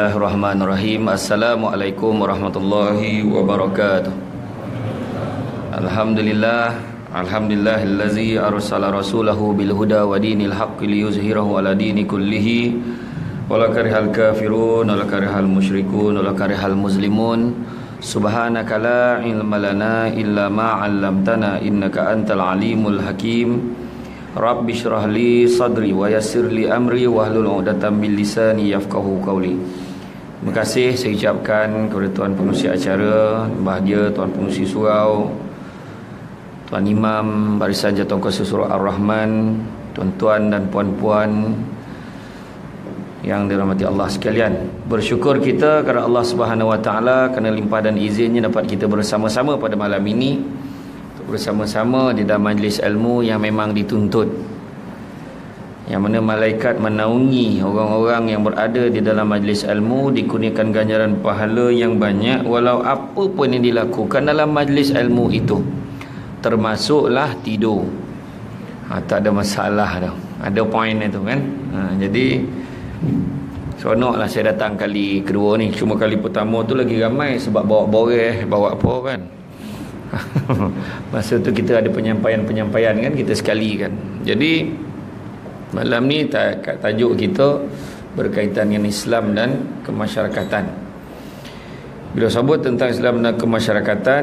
Bismillahirrahmanirrahim. Assalamualaikum warahmatullahi wabarakatuh. Alhamdulillah Alhamdulillah Allazi arsala rasulahu bil huda wa dinil haqqi liyuzhirahu ala dini kullihi. Wala karihal kafirun Wala karihal musyrikun Wala karihal muslimun. Subhanaka la ilma lana illa ma'allamtana Innaka antal alimul hakim. Rabbi syrah li sadri wa yassir li amri wa hlul 'udatam min lisani yafqahu qawli. Terima kasih saya ucapkan kepada tuan pengurusi acara, bahagia tuan pengurusi surau, tuan imam barisan jatuh kuasa surau Ar-Rahman, tuan-tuan dan puan-puan yang dirahmati Allah sekalian. Bersyukur kita kepada Allah Subhanahu wa taala kerana limpah dan izinnya dapat kita bersama-sama pada malam ini bersama-sama di dalam majlis ilmu yang memang dituntut yang mana malaikat menaungi orang-orang yang berada di dalam majlis ilmu dikurniakan ganjaran pahala yang banyak walau apa pun yang dilakukan dalam majlis ilmu itu. Termasuklah tidur. Ha, tak ada masalah dah. Ada poin itu kan? Ha, jadi seronoklah saya datang kali kedua ni. Cuma kali pertama tu lagi ramai sebab bawa boreh bawa apa kan? Masa tu kita ada penyampaian-penyampaian kan kita sekali kan. Jadi malam ni tajuk kita berkaitan dengan Islam dan kemasyarakatan. Bila sebut tentang Islam dan kemasyarakatan,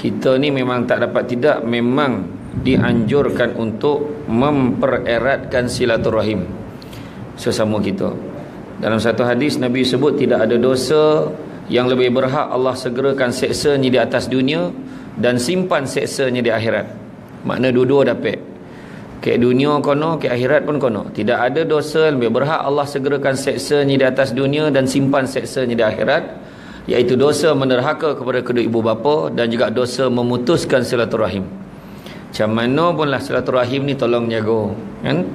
kita ni memang tak dapat tidak memang dianjurkan untuk mempereratkan silaturahim sesama kita. Dalam satu hadis Nabi sebut tidak ada dosa yang lebih berhak Allah segerakan seksanya di atas dunia dan simpan seksanya di akhirat makna dua-dua dapat ke dunia kono ke akhirat pun kono. Tidak ada dosa lebih berhak Allah segerakan seksanya di atas dunia dan simpan seksanya di akhirat iaitu dosa menerhaka kepada kedua ibu bapa dan juga dosa memutuskan silaturahim. Macam mana pun lah silaturahim ni tolong jaga kan?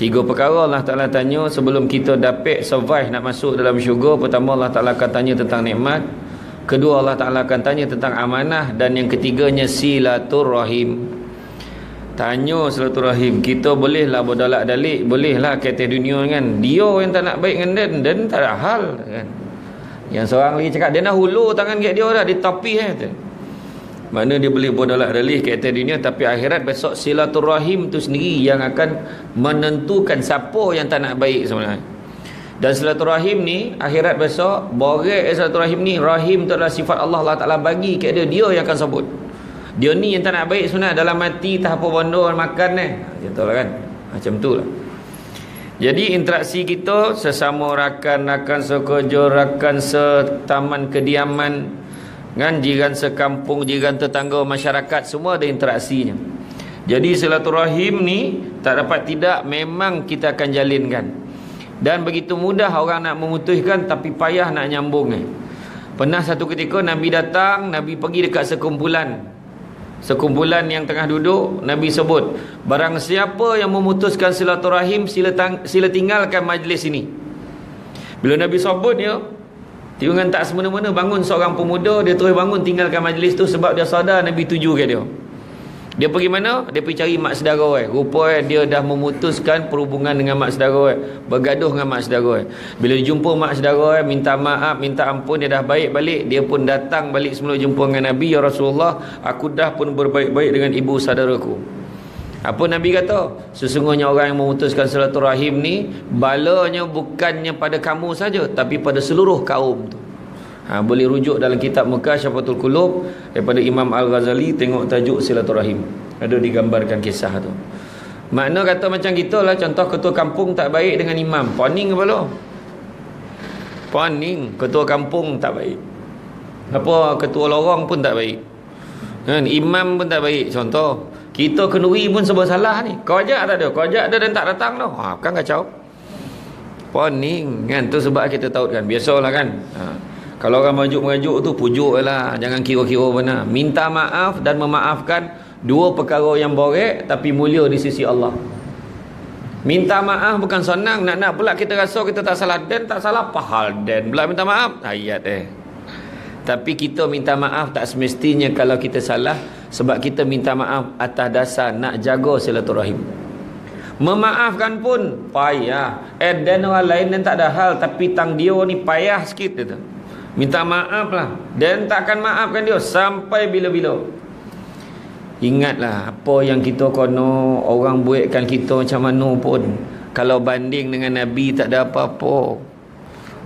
Tiga perkara Allah Ta'ala tanya sebelum kita dapat survive nak masuk dalam syurga. Pertama Allah Ta'ala akan tanya tentang nikmat. Kedua Allah Ta'ala akan tanya tentang amanah. Dan yang ketiganya silaturrahim Tanya silaturrahim Kita bolehlah berdalak dalik Bolehlah kata dunia kan. Dia yang tak nak baik dengan dia Dan tak ada hal kan. Yang seorang lagi cakap Dia nak hulu tangan kat dia dah Dia tapi eh Mana dia boleh berdalak dalik kata dunia Tapi akhirat besok silaturrahim tu sendiri Yang akan menentukan Siapa yang tak nak baik sebenarnya. Dan silaturahim ni akhirat besok borek silaturahim ni rahim tu adalah sifat Allah Allah Taala bagi ke dia dia yang akan sebut. Dia ni yang tak nak baik sebenarnya dalam mati tak apa bondo makan ni. Gitu lah kan. Macam tu lah. Jadi interaksi kita sesama rakan rakan sekerja rakan setaman kediaman kan jiran sekampung jiran tetangga masyarakat semua ada interaksinya. Jadi silaturahim ni tak dapat tidak memang kita akan jalinkan dan begitu mudah orang nak memutuskan tapi payah nak nyambung eh. Pernah satu ketika Nabi datang, Nabi pergi dekat sekumpulan. Sekumpulan yang tengah duduk, Nabi sebut, barang siapa yang memutuskan silaturahim sila, tang, sila tinggalkan majlis ini. Bila Nabi sebut dia, tiba tak semena-mena bangun seorang pemuda, dia terus bangun tinggalkan majlis tu sebab dia sadar Nabi tuju ke dia. Dia pergi mana? Dia pergi cari mak saudara eh. Rupa dia dah memutuskan perhubungan dengan mak saudara eh. Bergaduh dengan mak saudara eh. Bila jumpa mak saudara eh, minta maaf, minta ampun, dia dah baik balik. Dia pun datang balik semula jumpa dengan Nabi. Ya Rasulullah, aku dah pun berbaik-baik dengan ibu saudaraku. Apa Nabi kata? Sesungguhnya orang yang memutuskan silaturahim ni, balanya bukannya pada kamu saja, tapi pada seluruh kaum tu ha, boleh rujuk dalam kitab Mekah Syafatul Qulub daripada Imam Al-Ghazali tengok tajuk silaturahim. Ada digambarkan kisah tu. Makna kata macam kita lah contoh ketua kampung tak baik dengan imam. Poning kepala poning ketua kampung tak baik. Apa ketua lorong pun tak baik. Kan imam pun tak baik contoh. Kita kenuri pun sebab salah ni. Kau ajak tak ada? Kau ajak ada dan tak datang tu. Ha, kan kacau. Poning kan tu sebab kita tahu kan biasalah kan. Ha. Kalau orang merajuk-merajuk tu pujuk lah. Jangan kira-kira benar. Minta maaf dan memaafkan dua perkara yang borek tapi mulia di sisi Allah. Minta maaf bukan senang. Nak-nak pula kita rasa kita tak salah. Dan tak salah pahal. Dan pula minta maaf. Ayat eh. Tapi kita minta maaf tak semestinya kalau kita salah. Sebab kita minta maaf atas dasar nak jaga silaturahim. Memaafkan pun payah. Eh dan orang lain dan tak ada hal tapi tang dia ni payah sikit dia tu. Minta maaf lah. Dan takkan maafkan dia sampai bila-bila. Ingatlah apa yang kita kono orang buatkan kita macam mana pun. Kalau banding dengan Nabi tak ada apa-apa.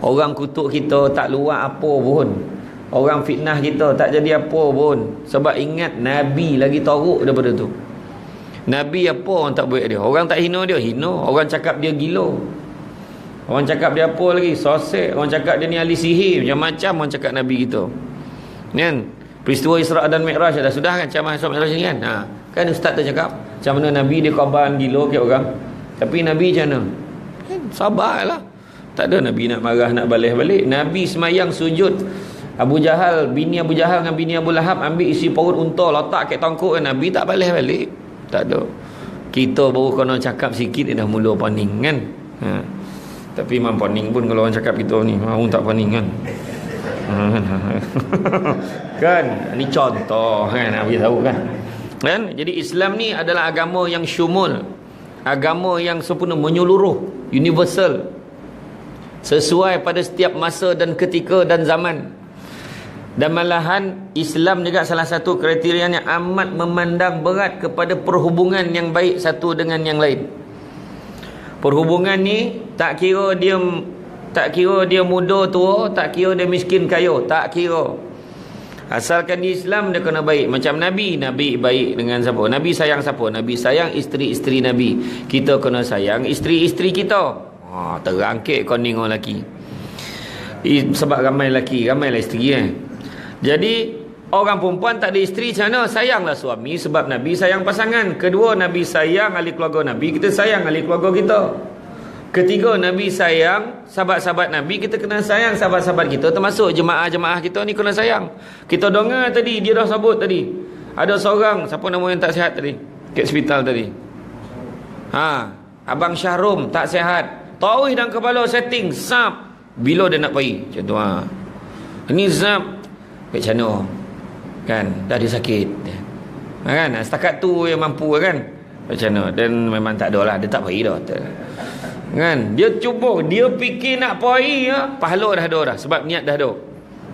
Orang kutuk kita tak luar apa pun. Orang fitnah kita tak jadi apa pun. Sebab ingat Nabi lagi teruk daripada tu. Nabi apa orang tak buat dia Orang tak hina dia Hina Orang cakap dia gila Orang cakap dia apa lagi? Sosek. Orang cakap dia ni ahli sihir. Macam-macam orang cakap Nabi kita. Kan? Peristiwa Isra' dan Mi'raj dah sudah kan? Macam Isra' Mi'raj ni kan? Ha. Kan Ustaz tu cakap Macam mana Nabi dia korban gila ke orang. Tapi Nabi macam mana? Kan, Sabarlah Tak ada Nabi nak marah nak balik-balik Nabi semayang sujud. Abu Jahal Bini Abu Jahal dengan bini Abu Lahab Ambil isi perut unta Letak kat tongkuk kan? Nabi tak balik-balik tak ada. Kita baru kena cakap sikit dah mula paning kan? Ha. Tapi memang paning pun kalau orang cakap kita ni mahu tak paning kan? Kan? Ni contoh kan nak tahu kan? Kan? Jadi Islam ni adalah agama yang syumul. Agama yang sempurna menyeluruh universal. Sesuai pada setiap masa dan ketika dan zaman. Dan malahan Islam juga salah satu kriterianya amat memandang berat kepada perhubungan yang baik satu dengan yang lain. Perhubungan ni tak kira dia tak kira dia muda tua, tak kira dia miskin kaya, tak kira. Asalkan di Islam dia kena baik macam Nabi, Nabi baik dengan siapa? Nabi sayang siapa? Nabi sayang isteri-isteri Nabi. Kita kena sayang isteri-isteri kita. Ha, terangkit kau ni orang lelaki. Sebab ramai lelaki, ramailah isteri eh. Jadi orang perempuan tak ada isteri macam mana? Sayanglah suami sebab Nabi sayang pasangan. Kedua Nabi sayang ahli keluarga Nabi, kita sayang ahli keluarga kita. Ketiga Nabi sayang sahabat-sahabat Nabi, kita kena sayang sahabat-sahabat kita termasuk jemaah-jemaah kita ni kena sayang. Kita dengar tadi dia dah sebut tadi. Ada seorang siapa nama yang tak sihat tadi? Kat hospital tadi. Ha, Abang Syahrum tak sihat. Tahu dan kepala setting sap bila dia nak pergi. Macam tu ha. Ini zap Kat sana Kan? Dah dia sakit. Ha, Kan? Setakat tu yang mampu kan? Macam mana? Dan memang tak ada lah. Dia tak pergi dah Kan? Dia cuba. Dia fikir nak pergi ya. Pahala dah ada dah. Sebab niat dah ada.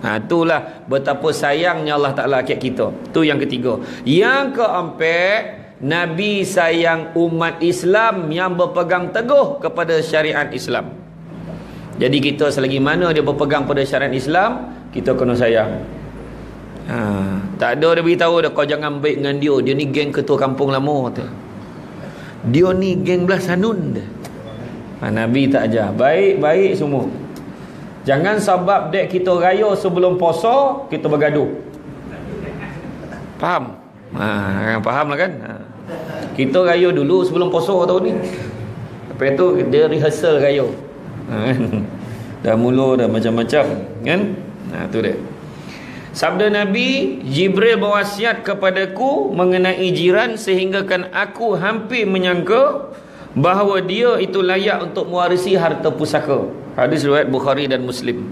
Ha, itulah betapa sayangnya Allah Ta'ala kat kita. Tu yang ketiga. Yang keempat, Nabi sayang umat Islam yang berpegang teguh kepada syariat Islam. Jadi kita selagi mana dia berpegang pada syariat Islam, kita kena sayang. Ha, tak ada dia beritahu dah kau jangan baik dengan dia. Dia ni geng ketua kampung lama tu. Dia ni geng belah sanun dia. Ha, Nabi tak ajar. Baik-baik semua. Jangan sebab dek kita raya sebelum poso kita bergaduh. Faham? Ha, faham lah kan? Ha. Kita raya dulu sebelum poso tahun ni. Lepas tu dia rehearsal raya. Ha, kan? Dah mula dah macam-macam. Kan? Ha, tu dia. Sabda Nabi, Jibril berwasiat kepadaku mengenai jiran sehinggakan aku hampir menyangka bahawa dia itu layak untuk mewarisi harta pusaka. Hadis riwayat Bukhari dan Muslim.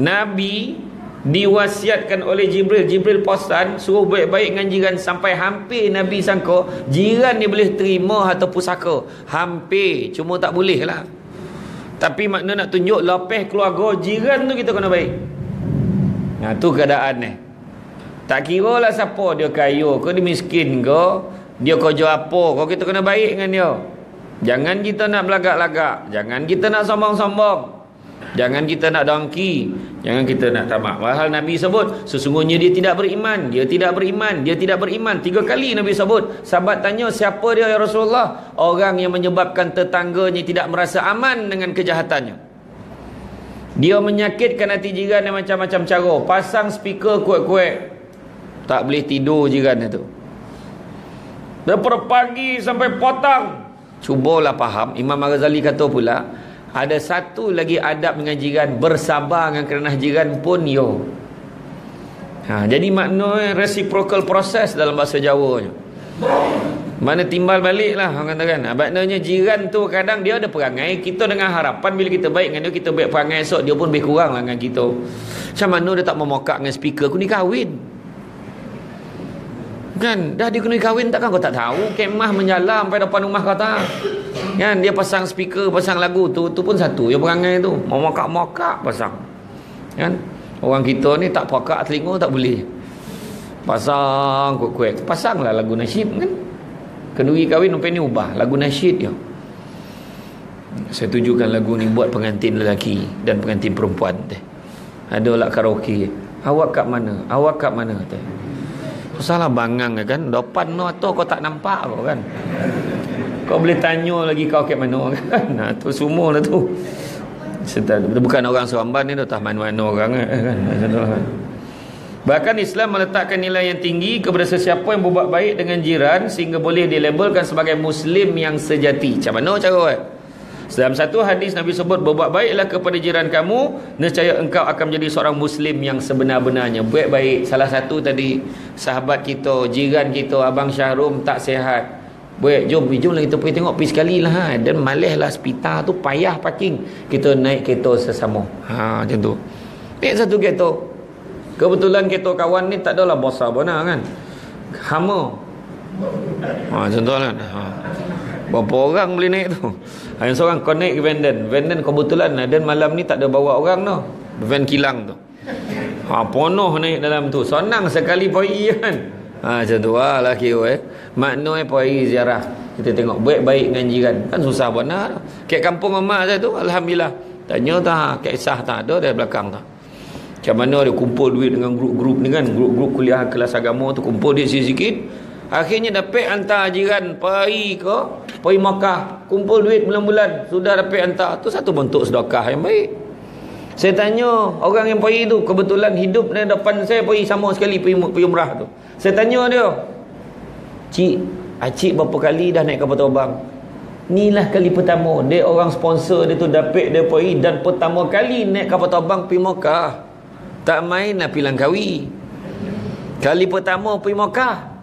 Nabi diwasiatkan oleh Jibril. Jibril posan suruh baik-baik dengan jiran sampai hampir Nabi sangka jiran ni boleh terima harta pusaka. Hampir, cuma tak boleh lah. Tapi makna nak tunjuk lepeh keluarga jiran tu kita kena baik. Ha, tu keadaan ni. Tak kira lah siapa dia kaya ke dia miskin ke. Dia kerja apa kau kita kena baik dengan dia. Jangan kita nak belagak-lagak. Jangan kita nak sombong-sombong. Jangan kita nak dongki. Jangan kita nak tamak. Walhal Nabi sebut. Sesungguhnya dia tidak beriman. Dia tidak beriman. Dia tidak beriman. Tiga kali Nabi sebut. Sahabat tanya siapa dia ya Rasulullah. Orang yang menyebabkan tetangganya tidak merasa aman dengan kejahatannya. Dia menyakitkan hati jiran dengan macam-macam cara. Pasang speaker kuat-kuat. Tak boleh tidur jiran itu. Daripada pagi sampai potang. Cubalah faham. Imam Al-Ghazali kata pula. Ada satu lagi adab dengan jiran. Bersabar dengan kerana jiran pun yo. Ha, jadi makna reciprocal process dalam bahasa Jawa. Mana timbal balik lah orang kata kan. Maknanya jiran tu kadang dia ada perangai. Kita dengan harapan bila kita baik dengan dia, kita baik perangai esok, dia pun lebih kurang lah dengan kita. Macam mana dia tak memokak dengan speaker, aku ni kahwin. Kan dah dia kena kahwin takkan kau tak tahu kemah menjalam pada depan rumah kau tak. Kan dia pasang speaker, pasang lagu tu tu pun satu yang perangai tu. Mau mokak-mokak pasang. Kan? Orang kita ni tak pakak telinga tak boleh. Pasang kuek-kuek. Pasanglah lagu nasyid kan. Kenduri kahwin sampai ni ubah lagu nasyid dia. Saya tujukan lagu ni buat pengantin lelaki dan pengantin perempuan teh. Ada lah karaoke. Awak kat mana? Awak kat mana teh? Salah bangang kan? Depan no atau kau tak nampak kau kan? Kau boleh tanya lagi kau kat mana kan? Nah, tu semua lah tu. Bukan orang Seramban ni tu tak mana-mana orang kan? Bahkan Islam meletakkan nilai yang tinggi kepada sesiapa yang berbuat baik dengan jiran sehingga boleh dilabelkan sebagai Muslim yang sejati. Macam mana cara? Eh? Dalam satu hadis Nabi sebut berbuat baiklah kepada jiran kamu nescaya engkau akan menjadi seorang muslim yang sebenar-benarnya. Buat baik. Salah satu tadi sahabat kita, jiran kita Abang Syahrum tak sihat. Buat jom, jom lah kita pergi tengok pergi sekali lah ha. dan malihlah spita tu payah parking. Kita naik kereta sesama. Ha macam tu. Naik satu kereta. Kebetulan kereta kawan ni tak adalah besar benar kan. Hama. Ha contoh lah. Ha. Berapa orang boleh naik tu? Yang seorang connect Vanden. Vanden kebetulan dan malam ni tak ada bawa orang tu. Van kilang tu. Ha penuh naik dalam tu. Senang sekali pergi kan. Ha macam tu lah laki eh. Makna eh pergi ziarah. Kita tengok baik-baik dengan jiran. Kan susah benar. Kat kampung emak saya tu alhamdulillah. Tanya tak kisah tak ada dari belakang tak. Macam mana dia kumpul duit dengan grup-grup ni kan. Grup-grup kuliah kelas agama tu kumpul duit sikit-sikit. Akhirnya dapat hantar jiran pergi ke pergi Makkah, kumpul duit bulan-bulan, sudah dapat hantar. Tu satu bentuk sedekah yang baik. Saya tanya orang yang pergi tu kebetulan hidup di depan saya pergi sama sekali pergi, umrah tu. Saya tanya dia, "Cik, acik berapa kali dah naik kapal terbang?" Inilah kali pertama dia orang sponsor dia tu dapat dia pergi dan pertama kali naik kapal terbang pergi Makkah. Tak main nak pilang kawi. Kali pertama pergi Makkah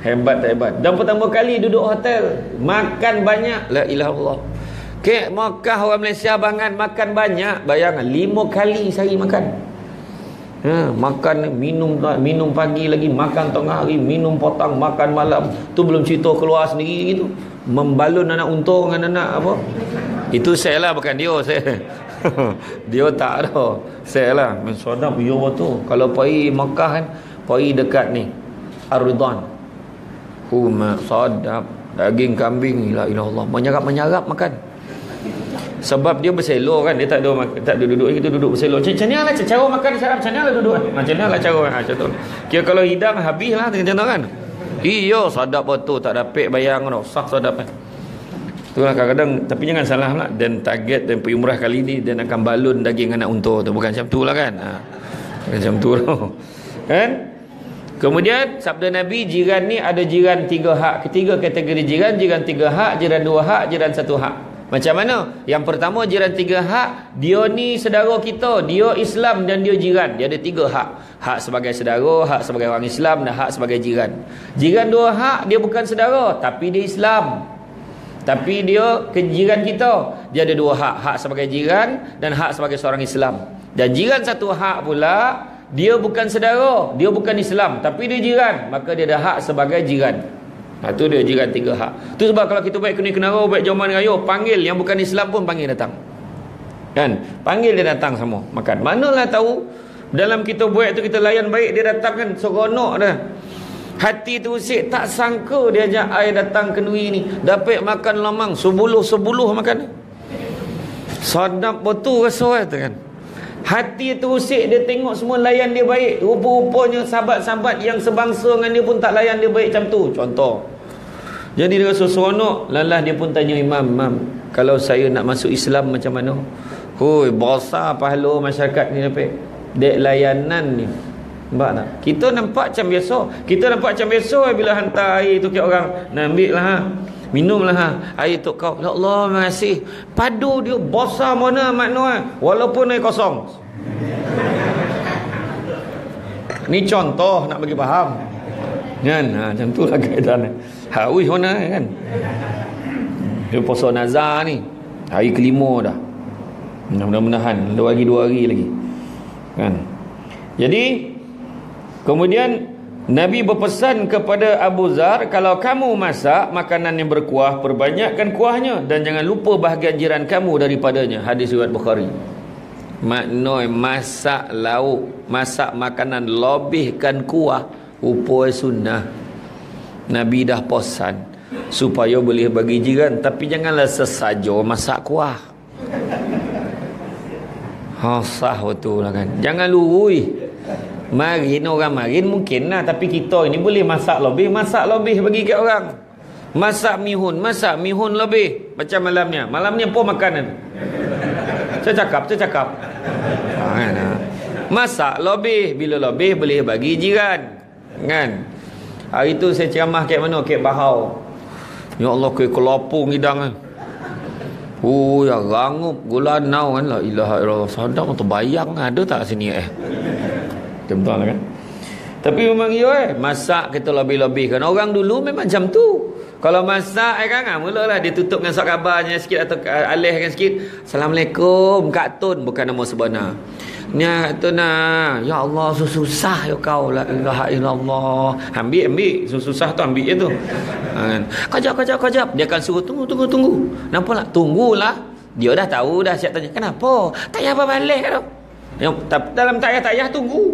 Hebat tak hebat. Dan pertama kali duduk hotel. Makan banyak. La ilah Allah. Ke Makkah orang Malaysia bangan makan banyak. Bayangkan. Lima kali sehari makan. Ha, makan minum minum pagi lagi. Makan tengah hari. Minum potang. Makan malam. Tu belum cerita keluar sendiri gitu. Membalun anak untung dengan anak apa. Itu saya lah bukan dia. Saya. dia tak ada. Saya lah. Sedap. Ya betul. Kalau pergi Makkah kan. Pergi dekat ni. Ar-Ridhan Huma sadap Daging kambing La ilah Allah Menyarap-menyarap makan Sebab dia berselo kan Dia tak ada tak ada duduk Kita duduk berselo Macam mana lah cara makan Macam mana lah duduk Macam mana lah cara Macam tu Kira kalau hidang habis lah Macam tu kan Iyo sadap betul Tak dapat bayang no. Sah sadap kan Itulah kadang-kadang Tapi jangan salah lah Dan target dan perumrah kali ni Dan akan balun daging anak unta tu Bukan macam tu lah kan ha. Macam tu lah Kan Kemudian sabda Nabi jiran ni ada jiran tiga hak. Ketiga kategori jiran, jiran tiga hak, jiran dua hak, jiran satu hak. Macam mana? Yang pertama jiran tiga hak, dia ni saudara kita, dia Islam dan dia jiran. Dia ada tiga hak. Hak sebagai saudara, hak sebagai orang Islam dan hak sebagai jiran. Jiran dua hak, dia bukan saudara tapi dia Islam. Tapi dia kejiran kita. Dia ada dua hak, hak sebagai jiran dan hak sebagai seorang Islam. Dan jiran satu hak pula dia bukan saudara, dia bukan Islam, tapi dia jiran, maka dia ada hak sebagai jiran. Ha, tu dia jiran tiga hak. Tu sebab kalau kita baik kena kenara, baik jaman raya, panggil yang bukan Islam pun panggil datang. Kan? Panggil dia datang semua makan. Manalah tahu dalam kita buat tu kita layan baik dia datang kan seronok dah. Hati tu usik tak sangka dia ajak air datang ke Nui ni. Dapat makan lamang sebuluh-sebuluh makan. Sadap betul rasa kan. Hati terusik dia tengok semua layan dia baik. Rupa-rupanya sahabat-sahabat yang sebangsa dengan dia pun tak layan dia baik macam tu. Contoh. Jadi dia rasa seronok. Lalah dia pun tanya imam. Imam, kalau saya nak masuk Islam macam mana? Hui, besar pahala masyarakat ni. Dek layanan ni. Nampak tak? Kita nampak macam biasa. Kita nampak macam biasa bila hantar air tu ke orang. Ambil lah ha. Minumlah ha. Air tu kau. Ya Allah, makasih. Padu dia besar mana makna ha. Walaupun air kosong. Ni contoh nak bagi faham. Kan? Ha, macam tu lah keadaan. Ha, uish mana kan? Dia puasa nazar ni. Hari kelima dah. Mudah-mudahan. Dua hari, dua hari lagi. Kan? Jadi, kemudian Nabi berpesan kepada Abu Zar kalau kamu masak makanan yang berkuah perbanyakkan kuahnya dan jangan lupa bahagian jiran kamu daripadanya. Hadis riwayat Bukhari. Maknoi masak lauk masak makanan lebihkan kuah upoi sunnah. Nabi dah pesan supaya boleh bagi jiran tapi janganlah sesaja masak kuah. Ha sah betul lah kan. Jangan lurui Marin orang marin mungkin lah Tapi kita ini boleh masak lebih Masak lebih bagi ke orang. Masak mihun Masak mihun lebih Macam malamnya. Malamnya pun makanan. Saya cakap Saya cakap. Ha, kan, ha. Masak lebih Bila lebih boleh bagi jiran. Kan? Hari tu saya ceramah kat mana? Kat Bahau. Ya Allah ke kelopong hidang. Kan Oh ya rangup gula nau kan? La ilaha illallah. Sadar terbayang ada tak sini eh Betul lah kan. Tapi memang ya eh. Masak kita lebih-lebih kan Orang dulu memang macam tu. Kalau masak eh kan ah, Mulalah dia tutup dengan surat khabarnya sikit Atau alihkan sikit. Assalamualaikum Kak Tun. Bukan nama sebenar. Ni tu nak Ya Allah susah ya kau. La ilaha illallah. Ambil ambil. Susah tu ambil je tu. Ha, kan? Kajap kajap kajap. Dia akan suruh tunggu tunggu tunggu. Nampak tak? Tunggulah. Dia dah tahu dah siap tanya Kenapa? Tak apa balik tu? yang dalam tak payah tak payah tunggu.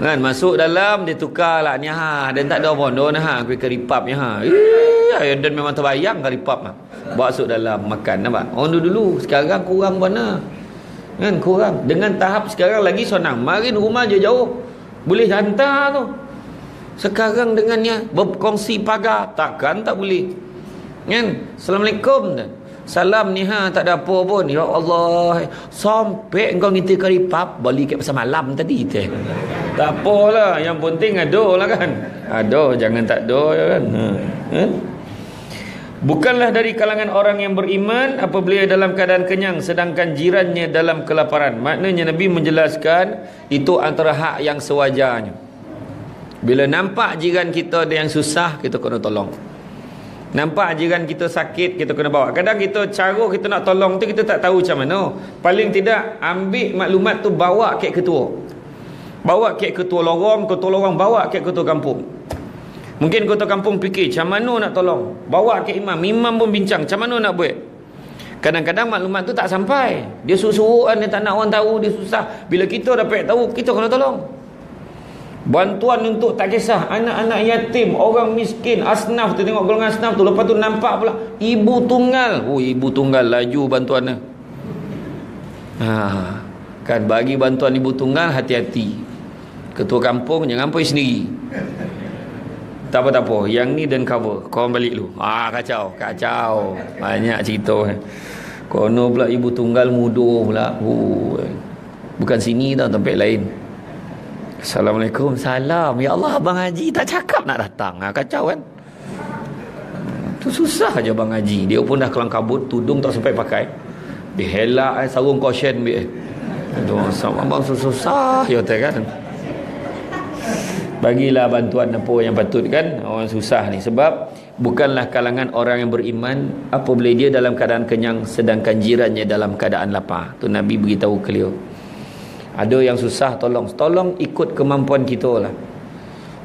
Kan masuk dalam dia tukar lah ni ha. Dan tak ada pun don ha kuih keripap ni ha. Eh dan memang terbayang keripap ha. bawa masuk dalam makan nampak? Orang dulu, dulu sekarang kurang mana kan kurang. Dengan tahap sekarang lagi senang. Marin rumah je jauh. Boleh hantar tu. Sekarang dengannya berkongsi pagar. Takkan tak boleh. Kan? Assalamualaikum Salam ni ha tak ada apa pun. Ya Allah. Sampai engkau ngintai kari pap balik ke pasal malam tadi teh. Tak apalah, yang penting ada lah kan. Ada, jangan tak ada ya kan. Ha. ha? Bukanlah dari kalangan orang yang beriman apabila dalam keadaan kenyang sedangkan jirannya dalam kelaparan. Maknanya Nabi menjelaskan itu antara hak yang sewajarnya. Bila nampak jiran kita ada yang susah, kita kena tolong. Nampak jiran kita sakit, kita kena bawa. Kadang kita cara kita nak tolong tu kita tak tahu macam mana. Paling tidak ambil maklumat tu bawa ke ketua. Bawa ke ketua lorong, ketua lorong bawa ke ketua kampung. Mungkin ketua kampung fikir macam mana nak tolong. Bawa ke imam, imam pun bincang macam mana nak buat. Kadang-kadang maklumat tu tak sampai. Dia suruh-suruh dia tak nak orang tahu, dia susah. Bila kita dapat tahu, kita kena tolong. Bantuan untuk tak kisah anak-anak yatim, orang miskin, asnaf tu tengok golongan asnaf tu lepas tu nampak pula ibu tunggal. Oh ibu tunggal laju bantuannya. Ha, kan bagi bantuan ibu tunggal hati-hati. Ketua kampung jangan pergi sendiri. Tak apa tak apa, yang ni dan cover. Kau balik dulu. Ah kacau, kacau. Banyak cerita. Kono pula ibu tunggal mudo pula. Oh, bukan sini tau tempat lain. Assalamualaikum. Salam. Ya Allah Abang Haji tak cakap nak datang. Ha, Kacau kan? Tu susah je Abang Haji. Dia pun dah kelang kabut Tudung tak sampai pakai. Dia helak eh, Sarung caution eh. Abang susah Ya kan? Bagilah bantuan apa yang patut kan? Orang susah ni. Sebab Bukanlah kalangan orang yang beriman Apabila dia dalam keadaan kenyang Sedangkan jirannya dalam keadaan lapar. Tu Nabi beritahu ke beliau ada yang susah tolong. Tolong ikut kemampuan kita lah.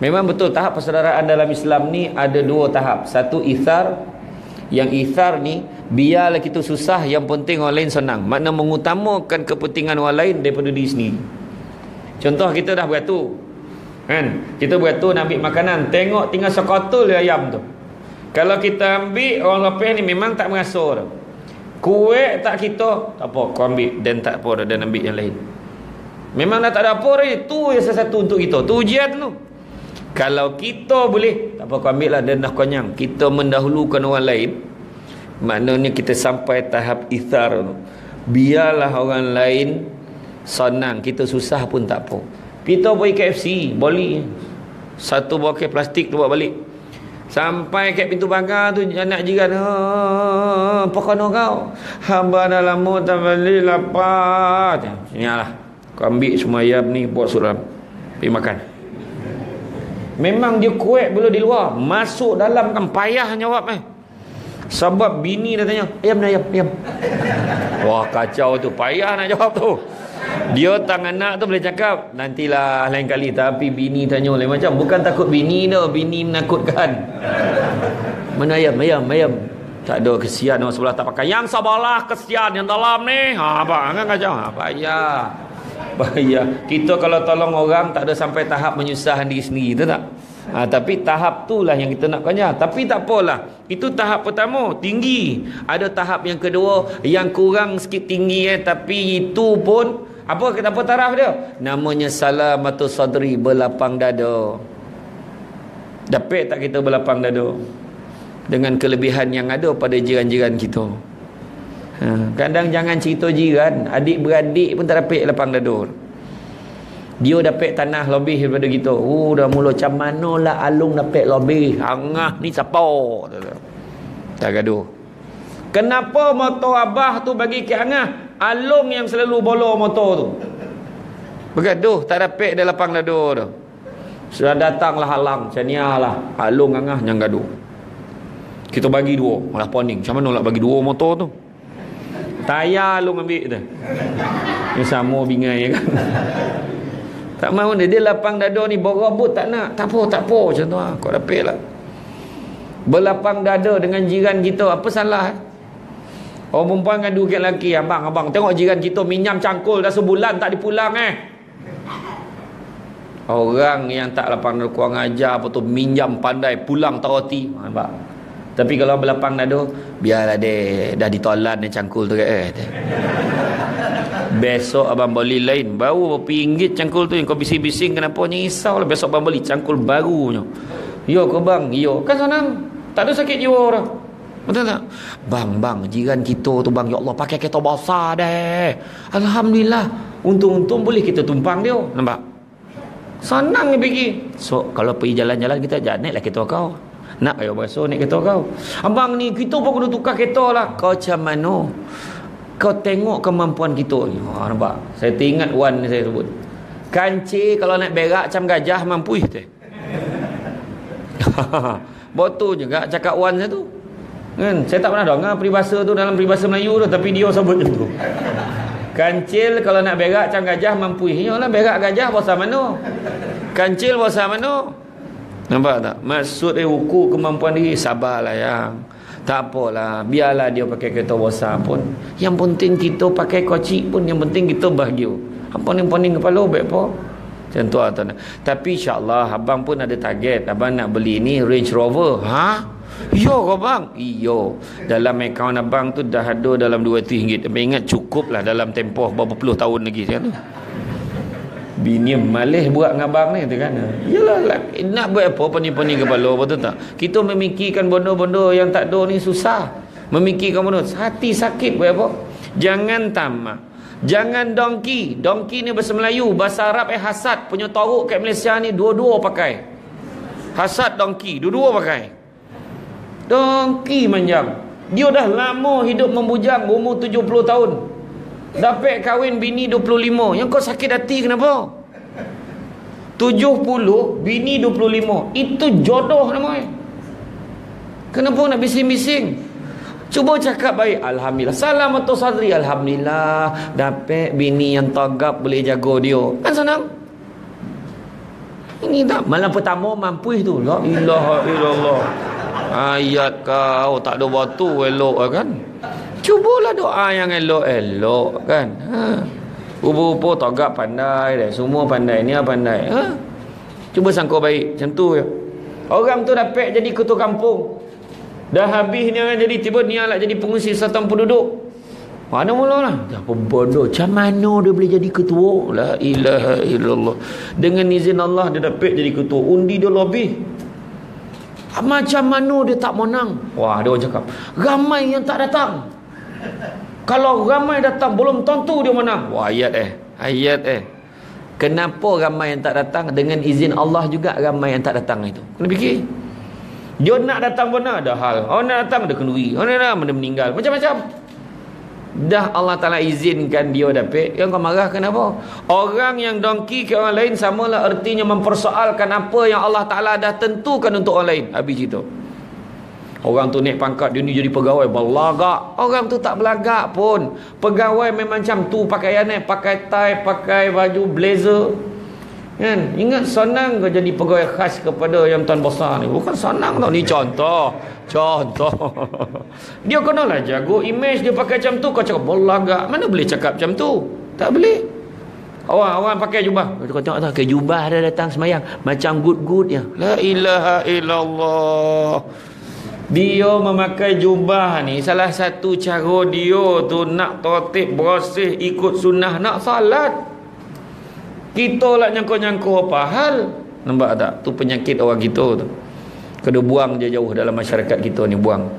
Memang betul tahap persaudaraan dalam Islam ni ada dua tahap. Satu ithar. Yang ithar ni biarlah kita susah yang penting orang lain senang. Makna mengutamakan kepentingan orang lain daripada diri sendiri. Contoh kita dah beratur kan? Kita beratur nak ambil makanan. Tengok tinggal sekotul ayam tu. Kalau kita ambil orang lepas ni memang tak dah. Kuih tak kita tak apa kau ambil. Dan tak apa dan ambil yang lain Memang dah tak ada apa lagi. Tu yang salah satu untuk kita. Tu ujian tu. Kalau kita boleh, tak apa kau ambil lah dan dah konyang. Kita mendahulukan orang lain. Maknanya kita sampai tahap ithar tu. Biarlah orang lain senang. Kita susah pun tak apa. Kita pergi KFC, boleh. Satu bokeh plastik tu buat balik. Sampai kat pintu pagar tu anak jiran. Apa kau kau? Hamba dah lama tak balik lapar. Inilah. Kau ambil semua ayam ni buat suram. Pergi makan. Memang dia kuat bila di luar. Masuk dalam kan payah jawab eh. Sebab bini dah tanya, ayam ayam, ayam. Wah kacau tu. Payah nak jawab tu. Dia tangan anak tu boleh cakap Nantilah lain kali Tapi bini tanya lain macam Bukan takut bini tu Bini menakutkan Mana ayam ayam ayam tak ada kesian orang sebelah tak pakai yang sabarlah kesian yang dalam ni ha apa kan kacau ha payah payah kita kalau tolong orang tak ada sampai tahap menyusahkan diri sendiri tu tak Ha, tapi tahap tu lah yang kita nak kanya. Tapi tak apalah. Itu tahap pertama. Tinggi. Ada tahap yang kedua. Yang kurang sikit tinggi. Eh, tapi itu pun. Apa apa taraf dia? Namanya salamatul sadri. Berlapang dada. Dapat tak kita berlapang dada? Dengan kelebihan yang ada pada jiran-jiran kita. Kadang jangan cerita jiran. Adik-beradik pun tak dapat lapang dada dia dapat tanah lebih daripada kita. Oh dah mula macam manalah alung dapat lebih hangah ni siapa? Tak gaduh. Kenapa motor abah tu bagi ke hangah alung yang selalu bolo motor tu. Bergaduh tak dapat dia lapang dadu tu. Sudah datanglah halang macam lah. Alung hangah jangan gaduh. Kita bagi dua. Malah poning. Macam mana nak bagi dua motor tu tayar alung ambil tu ni sama bingai kan tak mahu dia. Dia lapang dada ni berabut tak nak. Tak apa, tak apa. Macam tu lah. Kau dapat lah. Berlapang dada dengan jiran kita. Apa salah eh? Orang perempuan kan dua lelaki. Abang, abang. Tengok jiran kita minyak cangkul dah sebulan tak dipulang eh. Orang yang tak lapang dada kurang ajar apa tu. Minjam pandai pulang tawati. Nampak? Tapi kalau berlapang dada. Biarlah dia dah ditolan dia cangkul tu. Eh. Besok abang beli lain Baru berapa ringgit cangkul tu Yang kau bising-bising Kenapa ni lah Besok abang beli cangkul barunya Yo ke bang Yo. Kan senang? Tak ada sakit jiwa orang. Betul tak? Bang bang Jiran kita tu bang Ya Allah pakai kereta basah deh Alhamdulillah. Untung-untung boleh kita tumpang dia Nampak? Senang ni pergi. So kalau pergi jalan-jalan Kita jangan naik lah kereta kau Nak ayo basuh naik kereta kau Abang ni kita pun kena tukar kereta lah Kau macam mana kau tengok kemampuan kita. Ha, nampak? Saya teringat wan saya sebut. Kancil kalau nak berak macam gajah mampu tu. Betul juga cakap wan saya tu. Kan? Saya tak pernah dengar peribahasa tu dalam peribahasa Melayu tu tapi dia sebut macam tu. Kancil kalau nak berak macam gajah mampu. Yalah berak gajah bahasa mana? Kancil bahasa mana? Nampak tak? Maksud dia ukur kemampuan diri sabarlah yang tak apalah biarlah dia pakai kereta besar pun. Yang penting kita pakai kocik pun yang penting kita bahagia. Apa ni poning kepala baik apa? Macam tu lah tapi insyaAllah abang pun ada target. Abang nak beli ni Range Rover. Ha? Yo kau bang Iyo. Dalam akaun abang tu dah ada dalam RM200 Tapi ingat cukup lah dalam tempoh berapa puluh tahun lagi sekarang tu bini malih buat dengan abang ni kan? Yalah nak buat apa? Pening-pening kepala betul tak? Kita memikirkan benda-benda yang tak ada ni susah. Memikirkan benda hati sakit buat apa? Jangan tamak. Jangan dongki dongki ni bahasa Melayu bahasa Arab eh hasad. Punya toruk kat Malaysia ni dua-dua pakai. Hasad dongki dua-dua pakai. Dongki manjam dia dah lama hidup membujang umur 70 tahun Dapat kahwin bini 25 Yang kau sakit hati kenapa? 70 Bini 25 Itu jodoh namanya Kenapa nak bising-bising? Cuba cakap baik. Alhamdulillah. Salam atau sadri. Alhamdulillah. Dapat bini yang tagap Boleh jaga dia. Kan senang? Ini tak? Malam pertama mampu itu La ilaha illallah. Ayat kau Tak ada batu elok kan Cubalah doa yang elok-elok kan. Ha. Rupa-rupa togak pandai dan semua pandai ni pandai. Ha. Cuba sangka baik macam tu je. Orang tu dapat jadi ketua kampung. Dah habis ni kan jadi tiba ni lah jadi pengusi satuan penduduk. Mana mula lah? Apa bodoh? Macam mana dia boleh jadi ketua? La ilaha illallah. Dengan izin Allah dia dapat jadi ketua. Undi dia lebih. Macam mana dia tak menang? Wah, dia orang cakap. Ramai yang tak datang. Kalau ramai datang belum tentu dia menang. Wah ayat eh. Ayat eh. Kenapa ramai yang tak datang dengan izin Allah juga ramai yang tak datang itu. Kena fikir. Dia nak datang pun ada hal. Orang nak datang ada kenduri. Orang nak datang meninggal. Macam-macam. Dah Allah Ta'ala izinkan dia dapat. Yang kau marah kenapa? Orang yang dongki ke orang lain samalah artinya mempersoalkan apa yang Allah Ta'ala dah tentukan untuk orang lain. Habis itu. Orang tu naik pangkat dia ni jadi pegawai belagak. Orang tu tak belagak pun. Pegawai memang macam tu pakaian ni, pakai tie, pakai baju blazer. Kan? Ingat senang ke jadi pegawai khas kepada yang tuan besar ni? Bukan senang tau. Ni contoh. Contoh. dia kena lah jago image dia pakai macam tu. Kau cakap belagak. Mana boleh cakap macam tu? Tak boleh. Orang-orang pakai jubah. Kau tengok tak? Ke jubah dah datang semayang. Macam good-good ya. La ilaha illallah. Dia memakai jubah ni salah satu cara dia tu nak tertib bersih ikut sunnah nak salat. Kita lah nyangkut-nyangkut apa hal. Nampak tak? Tu penyakit orang kita tu. Kena buang je jauh dalam masyarakat kita ni buang.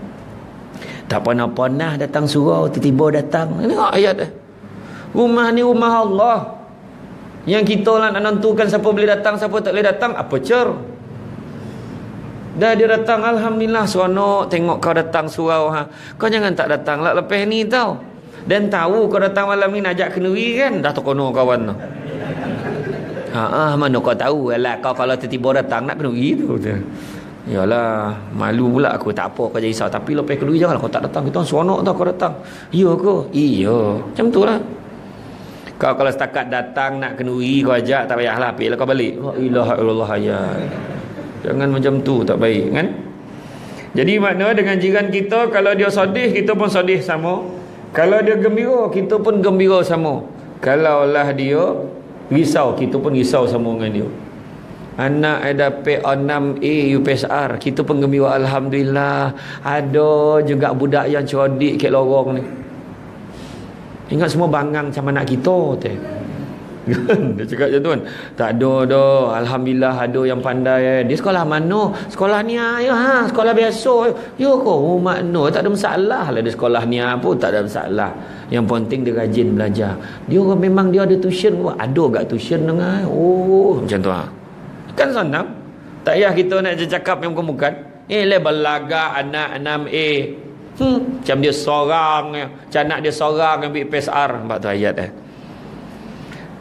Tak pernah-pernah datang surau tiba-tiba datang. Ini ayat dah. Rumah ni rumah Allah. Yang kita lah nak nentukan siapa boleh datang, siapa tak boleh datang. Apa cer? Dah dia datang Alhamdulillah seronok tengok kau datang surau ha. Kau jangan tak datang lah lepas ni tau Dan tahu kau datang malam ni ajak kenuri kan Dah terkono kawan tu Ha ah mana kau tahu lah kau kalau tiba-tiba datang nak kenuri tu Yalah malu pula aku tak apa kau jadi risau tapi lepas kenuri janganlah kau tak datang kita seronok tau kau datang. Ya ke? Iya. Macam tu lah. Kau kalau setakat datang nak kenuri kau ajak tak payahlah pergilah kau balik. La ilaha illallah ya. Jangan macam tu tak baik kan? Jadi makna dengan jiran kita kalau dia sedih kita pun sedih sama. Kalau dia gembira kita pun gembira sama. Kalau lah dia risau kita pun risau sama dengan dia. Anak ada P6A UPSR kita pun gembira alhamdulillah. Ada juga budak yang cerdik kat lorong ni. Ingat semua bangang macam anak kita teh. Dia cakap macam tu kan. Tak ada dah Alhamdulillah ada yang pandai eh. dia sekolah mana sekolah ni ah, ya ha sekolah biasa. Ya kok oh makna tak ada masalah lah dia sekolah ni pun tak ada masalah. Yang penting dia rajin belajar. Dia orang memang dia ada tuition. Pun ada gak tuition dengan oh macam tu ha kan senang tak payah kita nak cakap yang bukan-bukan eh le belaga anak 6A hmm. macam dia seorang macam anak dia seorang ambil PSR nampak tu ayat eh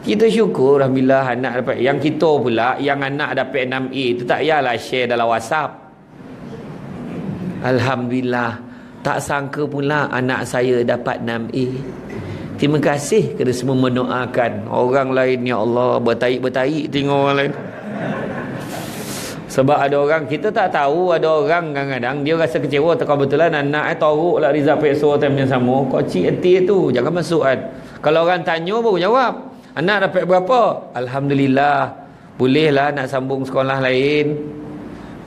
kita syukur Alhamdulillah anak dapat Yang kita pula Yang anak dapat 6A Itu tak payahlah share dalam whatsapp. Alhamdulillah. Tak sangka pula Anak saya dapat 6A Terima kasih Kerana semua mendoakan. Orang lain Ya Allah Bertaik-bertaik Tengok orang lain. Sebab ada orang kita tak tahu ada orang kadang-kadang dia rasa kecewa tak betulan anak eh teruk lah Rizal Pekso time yang sama. Kau cik eti tu jangan masuk kan. Kalau orang tanya baru jawab Anak dapat berapa? Alhamdulillah. Bolehlah nak sambung sekolah lain.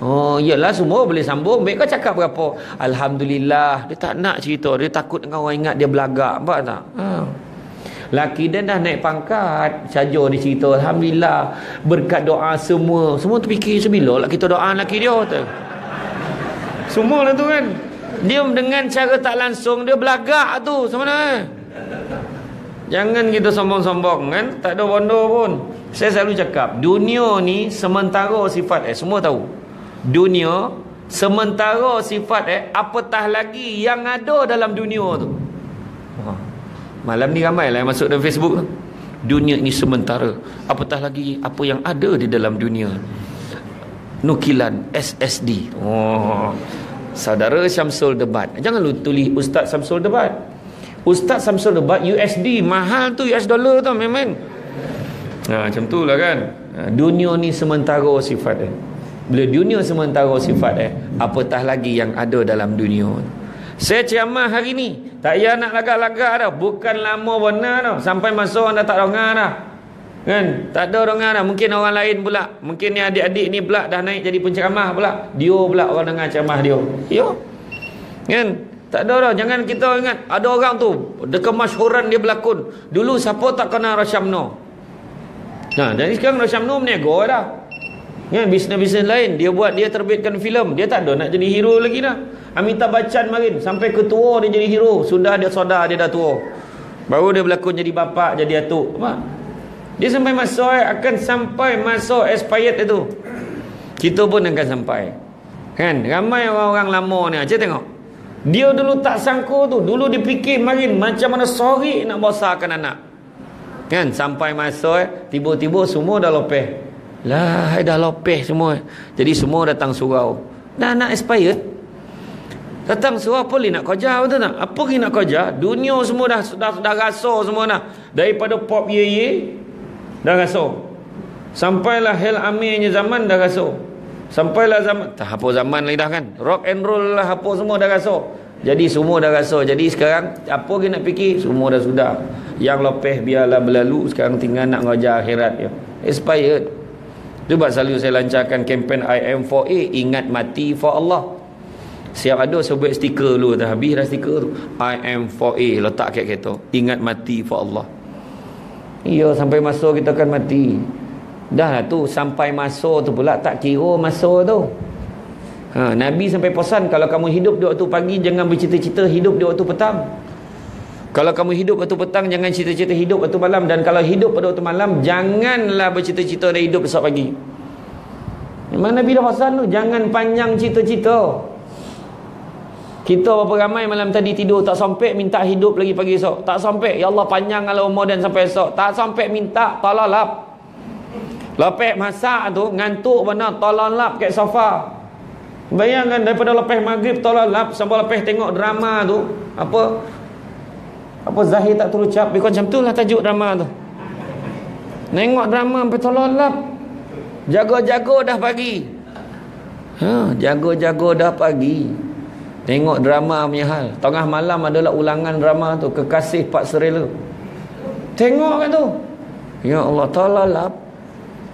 Oh, iyalah semua boleh sambung. Baik kau cakap berapa? Alhamdulillah. Dia tak nak cerita. Dia takut dengan orang ingat dia belagak. Nampak tak? Ha. Laki dia dah naik pangkat. Saja dia cerita. Alhamdulillah. Berkat doa semua. Semua terfikir sebila lah kita doa laki dia. Tu. Semua lah tu kan. Dia dengan cara tak langsung. Dia belagak tu. Eh? Jangan kita sombong-sombong kan? Tak ada bondo pun. Saya selalu cakap Dunia ni sementara sifat eh Semua tahu. Dunia Sementara sifat eh Apatah lagi yang ada dalam dunia tu. Ha. Malam ni ramai lah yang masuk dalam Facebook tu. Dunia ni sementara. Apatah lagi apa yang ada di dalam dunia? Nukilan SSD oh. Saudara Syamsul Debat. Jangan lu tulis Ustaz Syamsul Debat Ustaz Samsul Debat USD mahal tu US dollar tu memang ha, macam tu lah kan. Ha, dunia ni sementara sifat eh. bila dunia sementara sifat eh, apatah lagi yang ada dalam dunia? Saya ceramah hari ni tak payah nak lagak-lagak dah. Bukan lama benar dah. Sampai masa orang dah tak dengar dah. Kan? Tak ada dengar dah. Mungkin orang lain pula. Mungkin ni adik-adik ni pula dah naik jadi penceramah pula. Dia pula orang dengar ceramah dia. Ya. Kan tak ada orang. Jangan kita ingat. Ada orang tu. Dekat masyhuran dia berlakon. Dulu siapa tak kenal Rashamno? Nah, jadi sekarang Rashamno menego dah. Ya, bisnes-bisnes lain. Dia buat, dia terbitkan filem. Dia tak ada nak jadi hero lagi dah. Amitabh Bachchan marin. Sampai ketua dia jadi hero. Sudah dia sadar dia dah tua. Baru dia berlakon jadi bapa, jadi atuk. Apa? Dia sampai masa eh, akan sampai masa expired itu. Kita pun akan sampai. Kan? Ramai orang-orang lama ni. Cik tengok. Dia dulu tak sangka tu. Dulu dia fikir marin macam mana sorry nak besarkan anak. Kan? Sampai masa eh, tiba-tiba semua dah lopeh. Lah, dah lopeh semua. Jadi semua datang surau. Dah nak expired. Datang suruh apa nak kerja betul tak? Apa lagi nak kerja? Dunia semua dah dah, dah rasa semua dah. Daripada pop ye ye dah rasa. Sampailah hell amirnya zaman dah rasa. Sampailah zaman tak apa zaman lagi dah kan. Rock and roll lah apa semua dah rasa. Jadi semua dah rasa. Jadi sekarang apa lagi nak fikir? Semua dah sudah. Yang lepas biarlah berlalu sekarang tinggal nak ngajar akhirat ya. Expired. Cuba selalu saya lancarkan kempen I am for A ingat mati for Allah. Siap ada saya buat stiker dulu dah habis dah stiker tu. I am for A letak kat kereta. Ingat mati for Allah. Iya sampai masa kita akan mati. Dah lah tu sampai masa tu pula tak kira masa tu. Ha, Nabi sampai pesan kalau kamu hidup di waktu pagi jangan bercita-cita hidup di waktu petang. Kalau kamu hidup waktu petang jangan cita-cita hidup waktu malam dan kalau hidup pada waktu malam janganlah bercita-cita dan hidup besok pagi. Memang Nabi dah pesan tu jangan panjang cita-cita. Kita berapa ramai malam tadi tidur tak sampai minta hidup lagi pagi esok. Tak sampai. Ya Allah panjang kalau umur dan sampai esok. Tak sampai minta tolong lap. Lepas masak tu ngantuk benar tolong lap kat sofa. Bayangkan daripada lepas maghrib tolong lap sampai lepas tengok drama tu apa apa Zahir tak terucap Bikon macam tu lah tajuk drama tu Tengok drama sampai tolong lap Jago-jago dah pagi ha, Jago-jago dah pagi Tengok drama punya hal. Tengah malam adalah ulangan drama tu. Kekasih Pak Serela. Tengok kan tu. Ya Allah Ta'ala lah.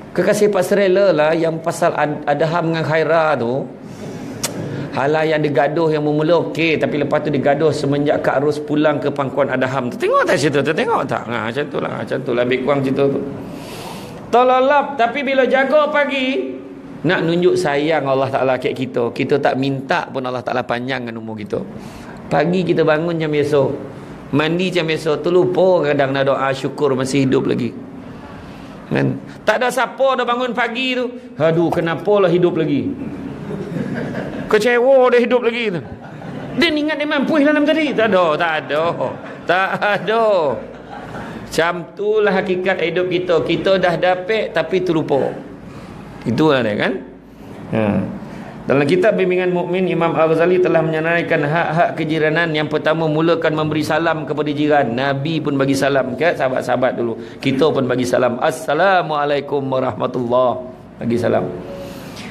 Kekasih Pak Serela lah yang pasal Adham dengan Khaira tu. Hala yang digaduh yang memula okey. Tapi lepas tu digaduh semenjak Kak Ros pulang ke pangkuan Adham. Tengok tak cerita tu? Tengok tak? Ha, macam tu lah. Macam tu lah. Lebih kurang cerita tu. Tololap. Tapi bila jaga pagi. Nak nunjuk sayang Allah Ta'ala kat kita. Kita tak minta pun Allah Ta'ala panjangkan umur kita. Pagi kita bangun jam biasa. Mandi jam biasa. Terlupa kadang nak doa syukur masih hidup lagi. Kan? Tak ada siapa dah bangun pagi tu. Aduh kenapa lah hidup lagi. Kecewa dah hidup lagi tu. Dia ingat dia mampu dalam tadi. Tak ada. Tak ada. Tak ada. Macam itulah hakikat hidup kita. Kita dah dapat tapi terlupa. Itulah dia kan. Ha. Dalam kitab bimbingan mukmin Imam Al-Ghazali telah menyenaraikan hak-hak kejiranan yang pertama mulakan memberi salam kepada jiran. Nabi pun bagi salam ke sahabat-sahabat dulu. Kita pun bagi salam. Assalamualaikum warahmatullahi Bagi salam.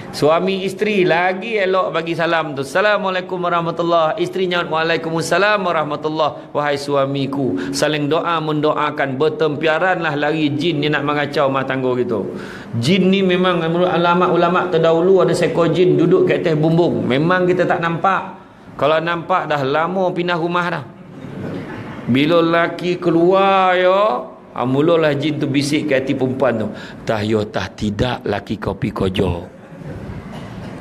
Suami isteri lagi elok bagi salam tu. Assalamualaikum warahmatullahi Isteri nyaut Waalaikumsalam warahmatullahi Wahai suamiku. Saling doa mendoakan. Bertempiaranlah lari jin ni nak mengacau rumah tangga gitu. Jin ni memang menurut ulama-ulama terdahulu ada seekor jin duduk kat atas bumbung. Memang kita tak nampak. Kalau nampak dah lama pindah rumah dah. Bila laki keluar ya. Ha, mulalah jin tu bisik kat hati perempuan tu. Tah yo tah tidak laki kopi kojo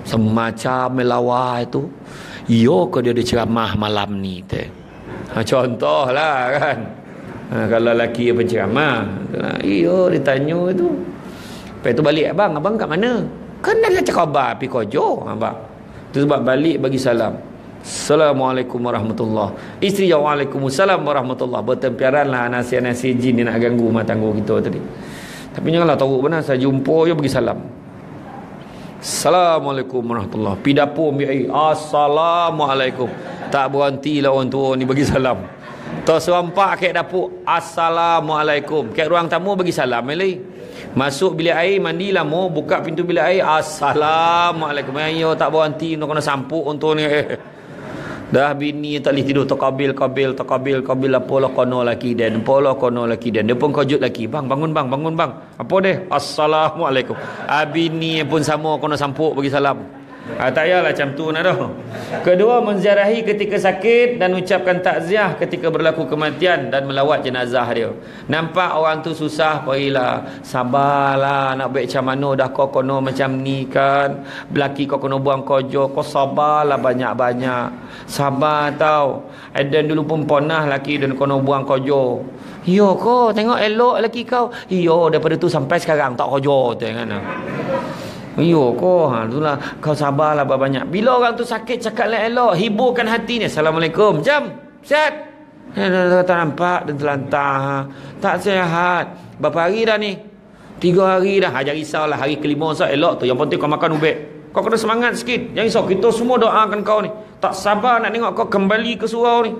semacam melawah itu. Iyo ke dia ada ceramah malam ni teh? Ha, contoh lah kan. Ha, kalau lelaki yang berceramah iyo ditanya itu. Lepas tu balik abang abang kat mana? Kan dah cakap abang pergi kojo abang. Tu sebab balik bagi salam. Assalamualaikum warahmatullahi Isteri jawab Waalaikumsalam warahmatullahi Bertempiaran lah nasi-nasi jin ni nak ganggu rumah tangga kita tadi. Tapi janganlah tahu benar Saya jumpa je bagi salam Assalamualaikum warahmatullahi Pi dapur ambil air. Assalamualaikum. Tak berhenti lah orang tua ni bagi salam. Tak serempak kat dapur. Assalamualaikum. Kat ruang tamu bagi salam Meli Masuk bilik air mandi lama Buka pintu bilik air. Assalamualaikum. Ayo tak berhenti. Nak kena sampuk untuk ni Dah bini tak boleh tidur Takabil, kabil, takabil, kabil Apalah kono laki dan Apalah kono laki dan. Dia pun kajut laki Bang, bangun bang, bangun bang. Apa deh? Assalamualaikum. Abini pun sama Kono sampuk bagi salam Ha, tak payahlah macam tu nak dah. Kedua, menziarahi ketika sakit dan ucapkan takziah ketika berlaku kematian dan melawat jenazah dia. Nampak orang tu susah, pergilah. Sabarlah nak buat macam mana dah kau kono macam ni kan. Belaki kau kono buang kojo, kau sabarlah banyak-banyak. Sabar tau. Eden dulu pun pernah laki dan kono buang kojo. Yo kau tengok elok laki kau. Yo daripada tu sampai sekarang tak kojo tengok. Iyo ko ha itulah kau sabarlah banyak. Bila orang tu sakit cakap lah elok, hiburkan hatinya. Assalamualaikum. Jam. Sihat. Eh, tak nampak dan terlantar. Ha. Tak sihat. Berapa hari dah ni? Tiga hari dah. Hajar risau lah. Hari kelima so elok tu. Yang penting kau makan ubek. Kau kena semangat sikit. Jangan risau. Kita semua doakan kau ni. Tak sabar nak tengok kau kembali ke surau ni.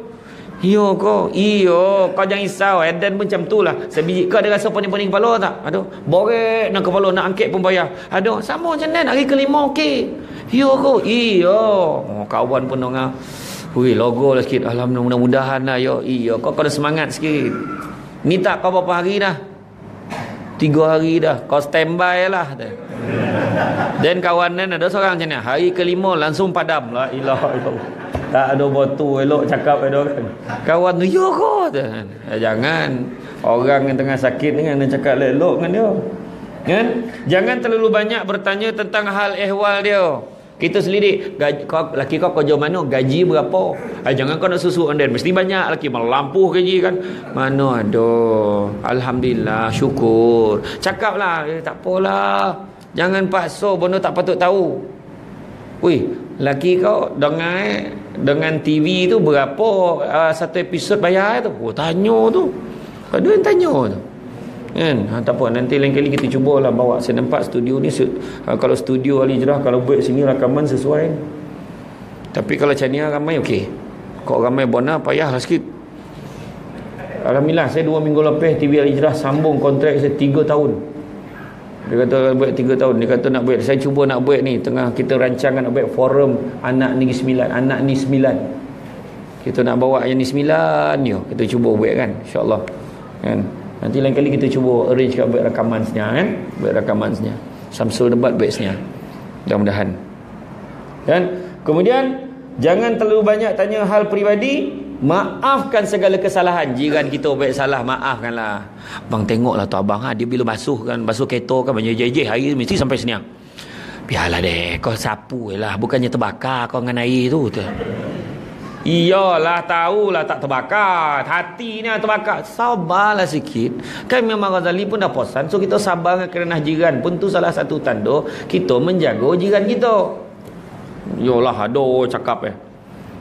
Iyo kau. Iyo. Kau jangan risau. Eden pun macam tu lah. Sebiji kau ada rasa pening-pening kepala tak? Aduh. Borek nak kepala. Nak angkat pun bayar. Aduh. Sama macam ni. Hari kelima okey. Iyo kau. Iyo. Oh, kawan pun dengar. Hui logo lah sikit. Alhamdulillah mudah-mudahan lah. Yo. Iyo. Kau kena semangat sikit. Ni tak kau berapa hari dah? Tiga hari dah. Kau standby lah. Dan kawan ni ada seorang macam ni. Hari kelima langsung padam. La ilah ilah. Tak ada batu elok cakap ada kan. Kawan tu, ya kau. Eh, jangan. Orang yang tengah sakit ni kan cakap elok dengan dia. Kan? Jangan terlalu banyak bertanya tentang hal ehwal dia. Kita selidik gaji, kau, laki kau kerja mana gaji berapa eh, jangan kau nak susu on mesti banyak laki melampuh gaji kan mana ada Alhamdulillah syukur cakap lah eh, tak apalah jangan paksa benda tak patut tahu Wih, laki kau dengan dengan TV tu berapa uh, satu episod bayar tu? Oh, tanya tu. Ada yang tanya tu. Kan? Ha, tak apa nanti lain kali kita cubalah bawa saya nampak studio ni ha, kalau studio Ali Jerah kalau buat sini rakaman sesuai. Tapi kalau Chania ramai okey. Kau ramai bona payahlah sikit. Alhamdulillah saya dua minggu lepas TV Ali Jerah sambung kontrak saya tiga tahun dia kata buat tiga tahun dia kata nak buat saya cuba nak buat ni tengah kita rancangan nak buat forum anak ni sembilan anak ni sembilan kita nak bawa yang ni sembilan yo kita cuba buat kan insyaallah kan Nanti lain kali kita cuba arrange kat buat rakaman senyap kan. Buat rakaman senyap. Samsul debat buat senyap. Mudah-mudahan. Dan kemudian jangan terlalu banyak tanya hal peribadi. Maafkan segala kesalahan. Jiran kita buat salah, maafkanlah. Bang tengoklah tu abang ha. Dia bila basuh kan, basuh keto kan banyak jejeh hari mesti sampai senyap. Biarlah deh, kau sapu lah. Bukannya terbakar kau dengan air tu. tu. Iyalah tahulah tak terbakar Hati ni terbakar Sabarlah sikit Kan memang Ghazali pun dah posan So kita sabar dengan kerana jiran pun tu salah satu tanda Kita menjaga jiran kita Yolah ada cakap eh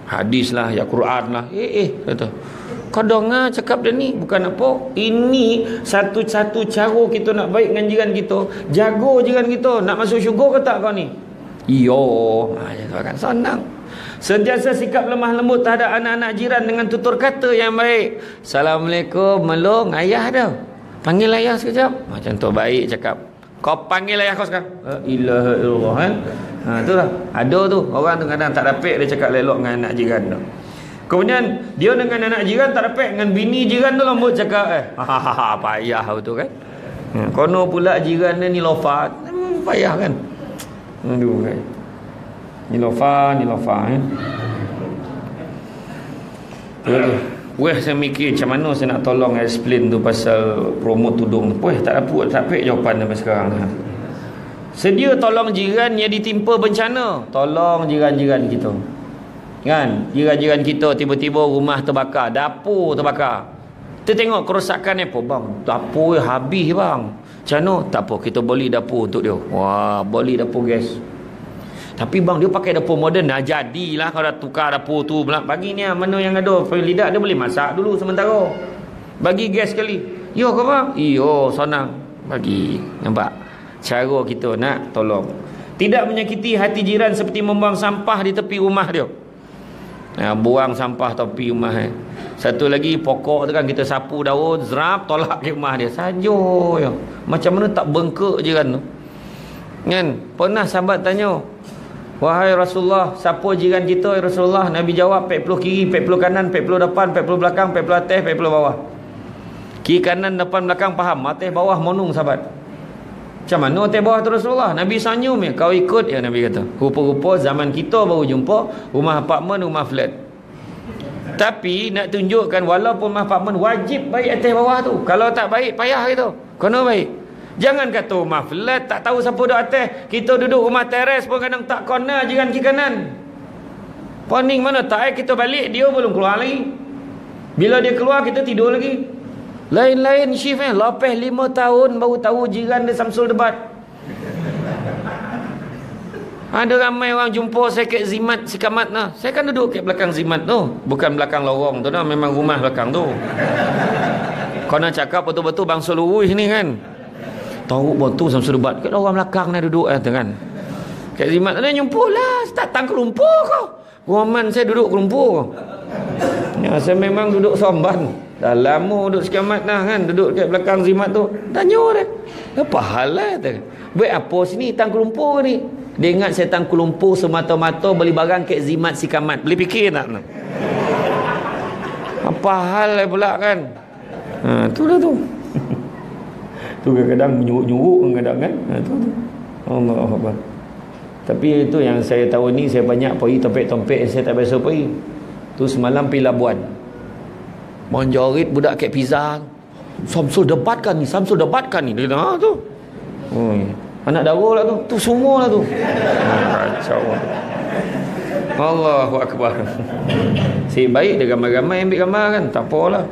Hadis lah Ya Quran lah Eh eh kata Kau dengar cakap dia ni Bukan apa Ini satu-satu cara kita nak baik dengan jiran kita Jaga jiran kita Nak masuk syurga ke tak kau ni Iyo ha, ya, kan senang Sentiasa sikap lemah lembut terhadap anak-anak jiran dengan tutur kata yang baik. Assalamualaikum, melong, ayah dah. Panggil ayah sekejap. Macam tu baik cakap. Kau panggil ayah kau sekarang. La ilaha illallah kan. Ha tu lah. Ada tu orang tu kadang tak dapat dia cakap lelok dengan anak jiran tu. Kemudian dia dengan anak jiran tak dapat dengan bini jiran tu lembut cakap eh. Ha ha ha payah tu kan. Ha, kono pula jiran ni lofat. Hmm, payah kan. Aduh kan. Nilofa, Nilofa eh. Weh saya mikir macam mana saya nak tolong explain tu pasal promo tudung tu. Weh tak dapat tak dapat jawapan sampai sekarang. Sedia tolong jiran yang ditimpa bencana. Tolong jiran-jiran kita. Kan? Jiran-jiran kita tiba-tiba rumah terbakar, dapur terbakar. Kita tengok kerosakan apa bang? Dapur habis bang. Macam mana? Tak apa, kita beli dapur untuk dia. Wah, beli dapur gas. Tapi bang dia pakai dapur moden dah jadilah kalau dah tukar dapur tu bagi ni ah, mana yang ada lidak dia boleh masak dulu sementara. Bagi gas sekali. Yo kau bang? Iyo senang. Bagi. Nampak? Cara kita nak tolong. Tidak menyakiti hati jiran seperti membuang sampah di tepi rumah dia. Ya, buang sampah tepi rumah eh. Satu lagi pokok tu kan kita sapu daun, zrap tolak ke rumah dia. Sajo ya. Macam mana tak bengkak jiran tu? Kan? Pernah sahabat tanya, Wahai Rasulullah, siapa jiran kita ya Rasulullah? Nabi jawab 40 kiri, 40 kanan, 40 depan, 40 belakang, 40 atas, 40 bawah. Kiri kanan, depan, belakang faham. Atas bawah monung sahabat. Macam mana atas bawah tu Rasulullah? Nabi senyum ya, kau ikut ya Nabi kata. Rupa-rupa zaman kita baru jumpa rumah apartmen, rumah flat. Tapi nak tunjukkan walaupun rumah apartmen wajib baik atas bawah tu. Kalau tak baik payah gitu. Kena baik. Jangan kata rumah flat tak tahu siapa duduk atas. Kita duduk rumah teres pun kadang tak kena jiran kiri kanan. Poning mana tak eh kita balik dia belum keluar lagi. Bila dia keluar kita tidur lagi. Lain-lain shift eh. Lepas lima tahun baru tahu jiran dia Samsul debat. Ada ramai orang jumpa saya kat Zimat Sikamat nah. Saya kan duduk kat belakang Zimat tu. Bukan belakang lorong tu nah. Memang rumah belakang tu. Kau nak cakap betul-betul bang Suluruh ni kan. Tahu betul sama sedebat. Kat orang belakang ni duduk eh, kan. Kat Zimat sana nyumpul lah. Tak tang kelumpur kau. Waman saya duduk kelumpur. Ya, saya memang duduk somban. Dah lama duduk sekamat dah kan. Duduk kat belakang Zimat tu. Tanya dia. Apa hal lah? Buat apa sini tang kelumpur ni? Dia ingat saya tang kelumpur semata-mata beli barang kat Zimat si kamat. Boleh fikir tak? Apa hal lah pula kan? Ha, tu lah tu. Tu kadang-kadang menyuruk-nyuruk kadang-kadang kan? Ha, tu tu. Allah Allah. Tapi itu yang saya tahu ni saya banyak pergi tempat-tempat saya tak biasa pergi. Tu semalam pergi Labuan. Monjorit budak kek pizza. Samsul debatkan ni, Samsul debatkan ni. Dia kata, ha, tu. Oh, anak darah lah tu. Tu semua lah tu. Kacau. Allahu Akbar. Si baik dia gambar-gambar ambil gambar kan. Tak apalah.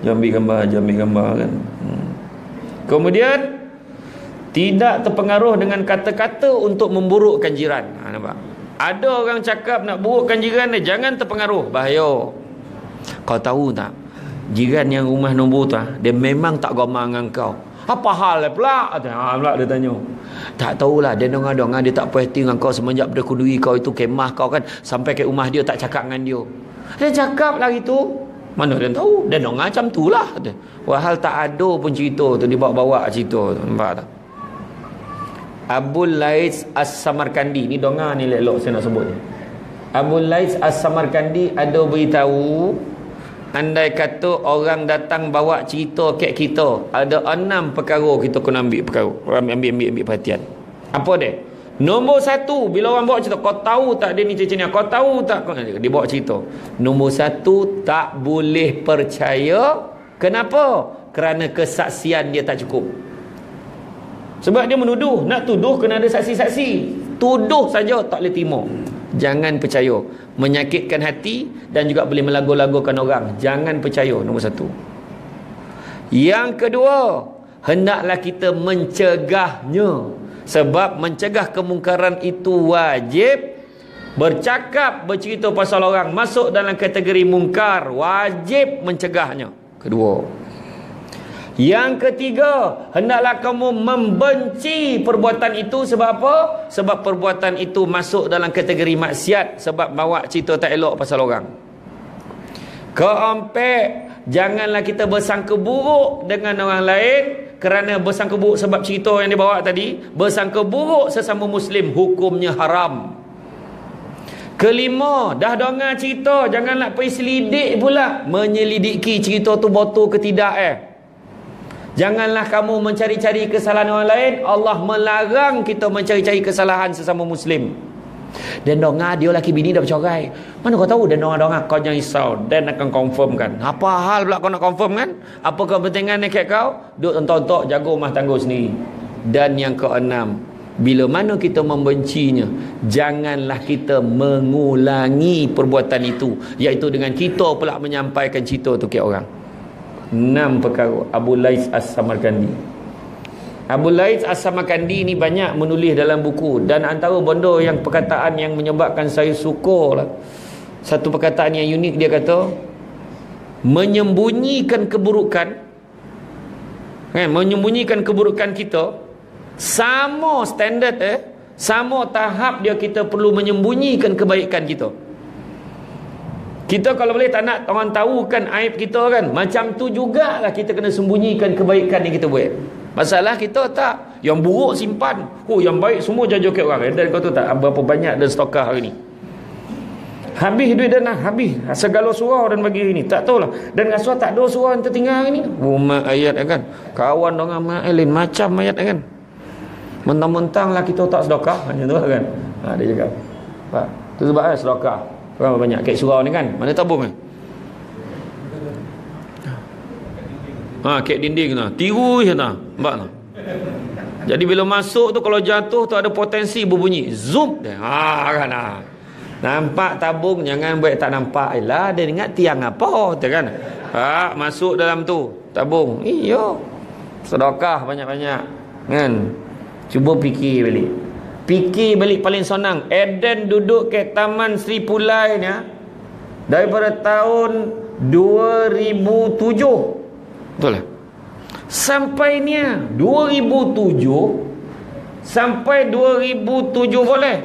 Jangan ambil gambar, jangan ambil gambar kan. Hmm. Kemudian tidak terpengaruh dengan kata-kata untuk memburukkan jiran. Ha, nampak? Ada orang cakap nak burukkan jiran dia jangan terpengaruh. Bahaya. Kau tahu tak? Jiran yang rumah nombor tu ha, dia memang tak gomar dengan kau. Apa hal lah pula? Ha, pula dia tanya. Tak tahulah dia dengar-dengar dia tak perhati dengan kau semenjak dia kudui kau itu kemah kau kan sampai ke rumah dia tak cakap dengan dia. Dia cakap lah itu mana dia tahu? Dia dengar macam tu lah Wahal tak ada pun cerita tu dibawa-bawa cerita tu nampak tak? Abu Lais As-Samarkandi ni donga ni elok saya nak sebut ni. Abu Lais As-Samarkandi ada beritahu andai kata orang datang bawa cerita kat kita ada enam perkara kita kena ambil perkara ambil ambil ambil, ambil perhatian. Apa dia nombor satu bila orang bawa cerita kau tahu tak dia ni cerita ni kau tahu tak dia bawa cerita nombor satu tak boleh percaya kenapa kerana kesaksian dia tak cukup sebab dia menuduh. Nak tuduh kena ada saksi-saksi. Tuduh saja tak boleh terima. Jangan percaya. Menyakitkan hati dan juga boleh melagu-lagukan orang. Jangan percaya. Nombor satu. Yang kedua. Hendaklah kita mencegahnya. Sebab mencegah kemungkaran itu wajib. Bercakap, bercerita pasal orang. Masuk dalam kategori mungkar. Wajib mencegahnya. Kedua. Yang ketiga, hendaklah kamu membenci perbuatan itu sebab apa? Sebab perbuatan itu masuk dalam kategori maksiat sebab bawa cerita tak elok pasal orang. Keempat, janganlah kita bersangka buruk dengan orang lain kerana bersangka buruk sebab cerita yang dibawa tadi, bersangka buruk sesama muslim hukumnya haram. Kelima, dah dengar cerita, janganlah pergi selidik pula menyelidiki cerita tu betul ke tidak eh. Janganlah kamu mencari-cari kesalahan orang lain. Allah melarang kita mencari-cari kesalahan sesama Muslim. Dan donga dia laki bini dah bercerai. Mana kau tahu dan donga-donga kau jangan risau. Dan akan confirm kan. Apa hal pula kau nak confirm kan? Apa kepentingan dekat kau? Duduk tontok jaga rumah tangga sendiri. Dan yang keenam. Bila mana kita membencinya, janganlah kita mengulangi perbuatan itu. Iaitu dengan kita pula menyampaikan cerita tu ke orang enam perkara Abu Lais As-Samarkandi Abu Lais As-Samarkandi ni banyak menulis dalam buku dan antara benda yang perkataan yang menyebabkan saya suka lah satu perkataan yang unik dia kata menyembunyikan keburukan kan menyembunyikan keburukan kita sama standard eh sama tahap dia kita perlu menyembunyikan kebaikan kita kita kalau boleh tak nak orang tahu kan aib kita kan. Macam tu jugalah kita kena sembunyikan kebaikan yang kita buat. Masalah kita tak. Yang buruk simpan. Oh yang baik semua jaga ke orang. Dan kau tahu tak berapa banyak dan stokah hari ni. Habis duit dan habis. Segala surau dan bagi ini. Tak tahulah. Dan rasuah tak ada surau yang tertinggal hari ni. Rumah ayat kan. Kawan dengan lain macam ayat kan. Mentang-mentang lah kita tak sedekah. Macam tu kan. Ha, dia cakap. Itu sebab eh, sedekah. Berapa banyak kek surau ni kan? Mana tabung kan? Ha, kek dinding tu. Tiru je tak? Nampak tak? Jadi bila masuk tu kalau jatuh tu ada potensi berbunyi. Zoom. Ha kan ha. Nampak tabung jangan buat tak nampak. Elah dia ingat tiang apa tu kan? Ha masuk dalam tu tabung. Iyo. Sedekah banyak-banyak. Kan? Cuba fikir balik. Fikir balik paling senang. Eden duduk ke Taman Sri Pulai ni. Ha? Daripada tahun 2007. Betul lah. Sampai ni 2007. sampai 2007 boleh?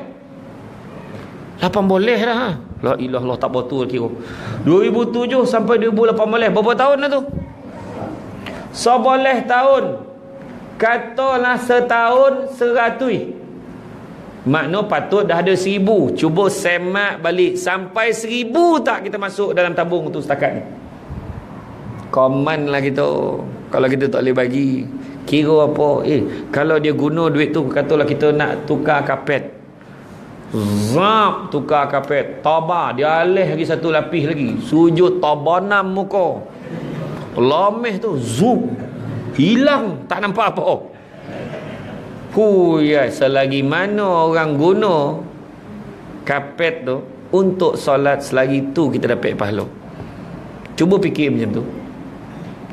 8 boleh dah ha? La ilah Allah tak betul kira. 2007 sampai 2008 boleh? Berapa tahun dah tu? So boleh tahun. Katalah setahun seratui. Makna patut dah ada seribu. Cuba semak balik. Sampai seribu tak kita masuk dalam tabung tu setakat ni komen lah kita. Kalau kita tak boleh bagi kira apa? Eh kalau dia guna duit tu katalah kita nak tukar kapet. Zap tukar kapet. Tabah dia alih lagi satu lapis lagi. Sujud tabanam muka. Lameh tu. Zoom hilang. Tak nampak apa. Hu ya selagi mana orang guna kapet tu untuk solat selagi tu kita dapat pahala. Cuba fikir macam tu.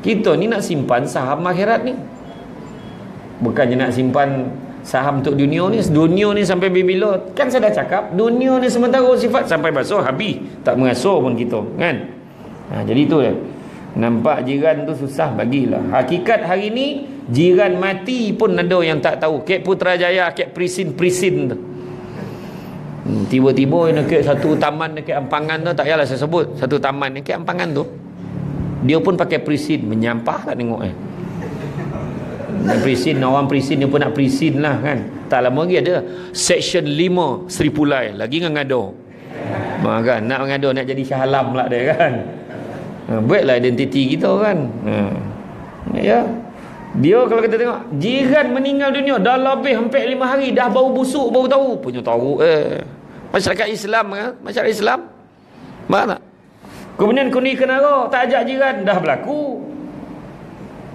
Kita ni nak simpan saham akhirat ni. Bukannya nak simpan saham untuk dunia ni. Dunia ni sampai bila? Kan saya dah cakap, dunia ni sementara sifat sampai basuh habis. Tak mengasuh pun kita, kan? Ha, jadi tu dia. Nampak jiran tu susah bagilah. Hakikat hari ni jiran mati pun ada yang tak tahu. Kek Putrajaya, kek Prisin-Prisin tu. Hmm, tiba-tiba kek satu taman dekat Ampangan tu tak yalah saya sebut. Satu taman dekat Ampangan tu. Dia pun pakai prisin menyampah tak tengok eh. Dan prisin orang prisin dia pun nak prisin lah kan. Tak lama lagi ada section 5 Sri Pulai lagi dengan ngado. Ha, kan nak mengado nak jadi Shah Alam pula dia kan. Ha, buatlah identiti kita kan. Ha. Ya. Dia kalau kita tengok jiran meninggal dunia dah lebih hampir 5 hari dah bau busuk baru tahu. Punya tahu eh. Masyarakat Islam kan? Masyarakat Islam. Mana? Kemudian kuning kenara tak ajak jiran dah berlaku.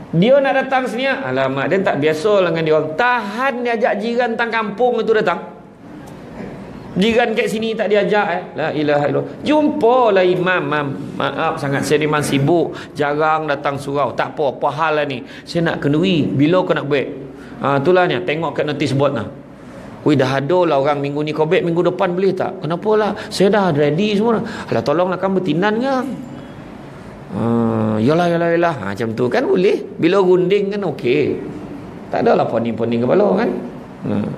Dia nak datang sini, alamak dia tak biasa dengan dia orang. Tahan dia ajak jiran tang kampung itu datang. Jiran kat sini tak diajak eh. La ilaha illallah. Jumpalah imam, mam. Maaf sangat saya memang sibuk, jarang datang surau. Tak apa, apa hal lah ni. Saya nak kenduri, bila kau nak buat? Ha, itulah ni, tengok kat notis board lah. Wih dah ada lah orang minggu ni kau minggu depan boleh tak? Kenapa lah? Saya dah ready semua. Alah tolonglah kamu tinan kan? Uh, yalah yalah yalah ha, macam tu kan boleh bila runding kan okey tak adalah poning-poning kepala kan uh.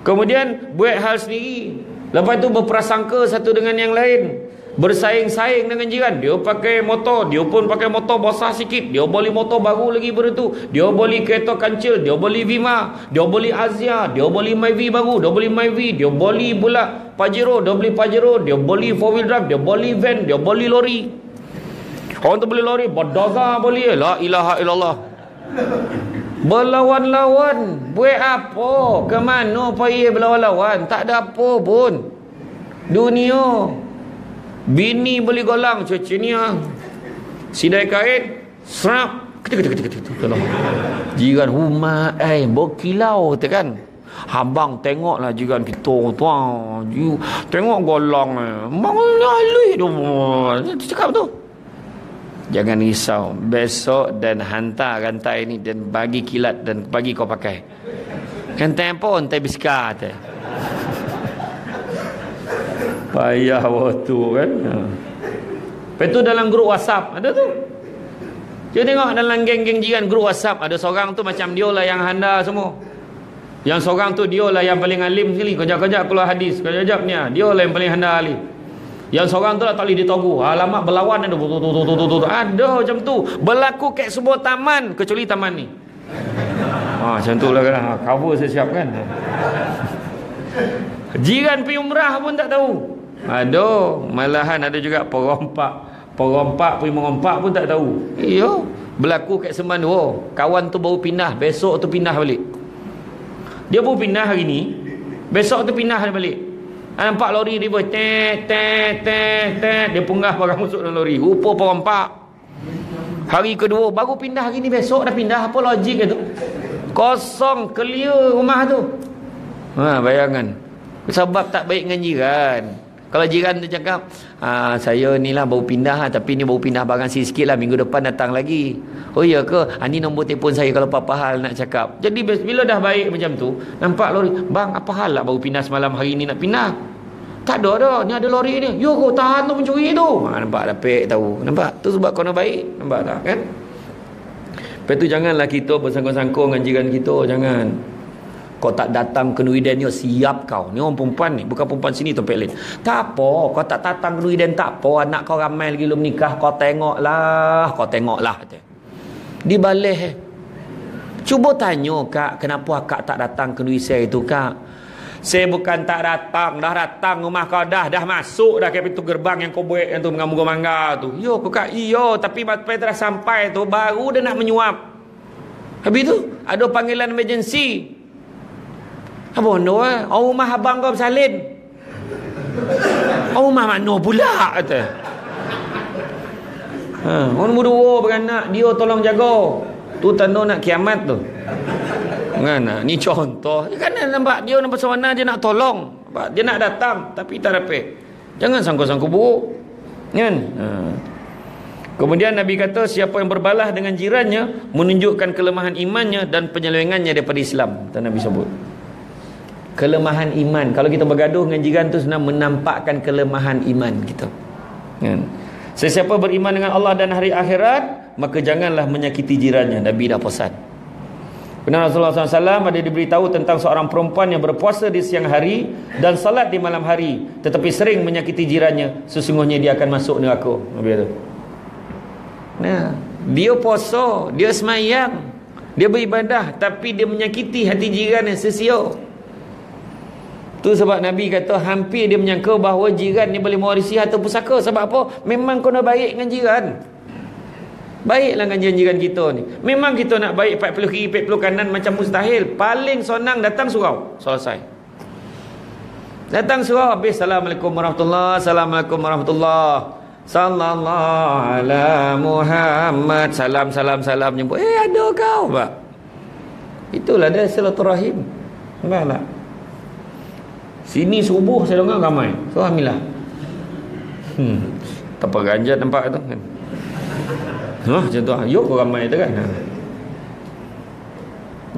kemudian buat hal sendiri lepas tu berprasangka satu dengan yang lain bersaing-saing dengan jiran dia pakai motor dia pun pakai motor besar sikit dia beli motor baru lagi beritu dia beli kereta kancil dia beli Vima dia beli Azia dia beli Myvi baru dia beli Myvi dia beli pula Pajero dia beli Pajero dia beli four wheel drive dia beli van dia beli lori Orang tu beli lori, berdaga boleh. La ilaha illallah. Berlawan-lawan. Buat apa? Ke mana pergi berlawan-lawan? Tak ada apa pun. Dunia. Bini beli golang. Cuci ni ah. Sidai kain. Serap. Ketik. Jiran rumah. Eh, berkilau tu kan. Habang tengoklah jiran kita tuan. Tengok golang. Bang, alih tu. Cakap tu. Jangan risau Besok dan hantar rantai ni Dan bagi kilat dan bagi kau pakai apa? Rantai biskar tu Payah waktu kan Lepas tu dalam grup whatsapp Ada tu Kita tengok dalam geng-geng jiran grup whatsapp Ada seorang tu macam dia lah yang handa semua Yang seorang tu dia lah yang paling alim sekali Kejap-kejap keluar hadis Kejap-kejap ni Dia lah yang paling handa alim yang seorang tu lah tak boleh ditogu. Alamak berlawan ada. Ada macam tu. Berlaku kat sebuah taman. Kecuali taman ni. Ha, macam tu lah. Ha, cover saya siap kan. Jiran pergi umrah pun tak tahu. Ada. Malahan ada juga perompak. Perompak pergi merompak pun tak tahu. Iya. Berlaku kat seman dua. Kawan tu baru pindah. Besok tu pindah balik. Dia baru pindah hari ni. Besok tu pindah balik. Ha, nampak lori dia buat tet tet tet tet dia punggah barang masuk dalam lori. Rupa perompak. Hari kedua baru pindah hari ni besok dah pindah apa logik itu? Kosong clear rumah tu. Ha bayangan. Sebab tak baik dengan jiran. Kalau jiran tu cakap, ah, saya ni lah baru pindah lah, tapi ni baru pindah barang sikit lah, minggu depan datang lagi. Oh iya ke? Ah, ni nombor telefon saya kalau apa-apa hal nak cakap. Jadi bila dah baik macam tu, nampak lori, bang apa hal lah baru pindah semalam hari ni nak pindah? Tak ada dah, ni ada lori ni. Yo kau tahan tu pencuri tu. Ha, nampak dapat tahu. Nampak? Tu sebab kau nak baik. Nampak tak kan? Lepas tu janganlah kita bersangkut-sangkut dengan jiran kita. Jangan. Kau tak datang ke Nuiden ni siap kau. Ni orang perempuan ni bukan perempuan sini tempat lain tak apa kau tak datang ke Nuiden tak apa. Anak kau ramai lagi belum nikah kau tengoklah kau tengoklah di balik eh. cuba tanya kak kenapa kak tak datang ke Nuiden itu kak? Saya bukan tak datang. Dah datang rumah kau dah dah masuk dah ke pintu gerbang yang kau buat yang tu mengamu mangga tu. Yo kak iyo tapi sampai dah sampai tu baru dia nak menyuap. Habis tu ada panggilan emergency apa benda eh? Orang rumah abang kau bersalin. Orang rumah mana pula kata. Ha, orang berdua beranak dia tolong jaga. Tu tanda nak kiamat tu. Kan? Ni contoh. Kan nampak dia nampak sewana dia nak tolong. Dia nak datang tapi tak dapat. Jangan sangka-sangka buruk. Kan? Ha. Kemudian Nabi kata siapa yang berbalah dengan jirannya menunjukkan kelemahan imannya dan penyelewengannya daripada Islam. Dan Nabi sebut kelemahan iman. Kalau kita bergaduh dengan jiran tu senang menampakkan kelemahan iman kita. Kan? Sesiapa beriman dengan Allah dan hari akhirat maka janganlah menyakiti jirannya. Nabi dah pesan Benar Rasulullah SAW ada diberitahu tentang seorang perempuan yang berpuasa di siang hari dan salat di malam hari tetapi sering menyakiti jirannya. Sesungguhnya dia akan masuk neraka. Nabi nah dia puasa dia semayang dia beribadah tapi dia menyakiti hati jirannya sesiok Tu sebab Nabi kata hampir dia menyangka bahawa jiran ni boleh mewarisi harta pusaka. Sebab apa? Memang kena baik dengan jiran. Baiklah dengan jiran-jiran kita ni. Memang kita nak baik 40 kiri, 40 kanan macam mustahil. Paling senang datang surau. Selesai. Datang surau. Habis. Assalamualaikum warahmatullahi Assalamualaikum warahmatullahi Sallallahu ala Muhammad. Salam, salam, salam. Jemput. Eh, ada kau. Pak. Itulah dia silaturahim. Enggak lah. Sini subuh saya dengar ramai. So alhamdulillah. Hmm. Tanpa ganjat nampak tu kan. Ha macam tu. Yuk ramai tu kan. Ha.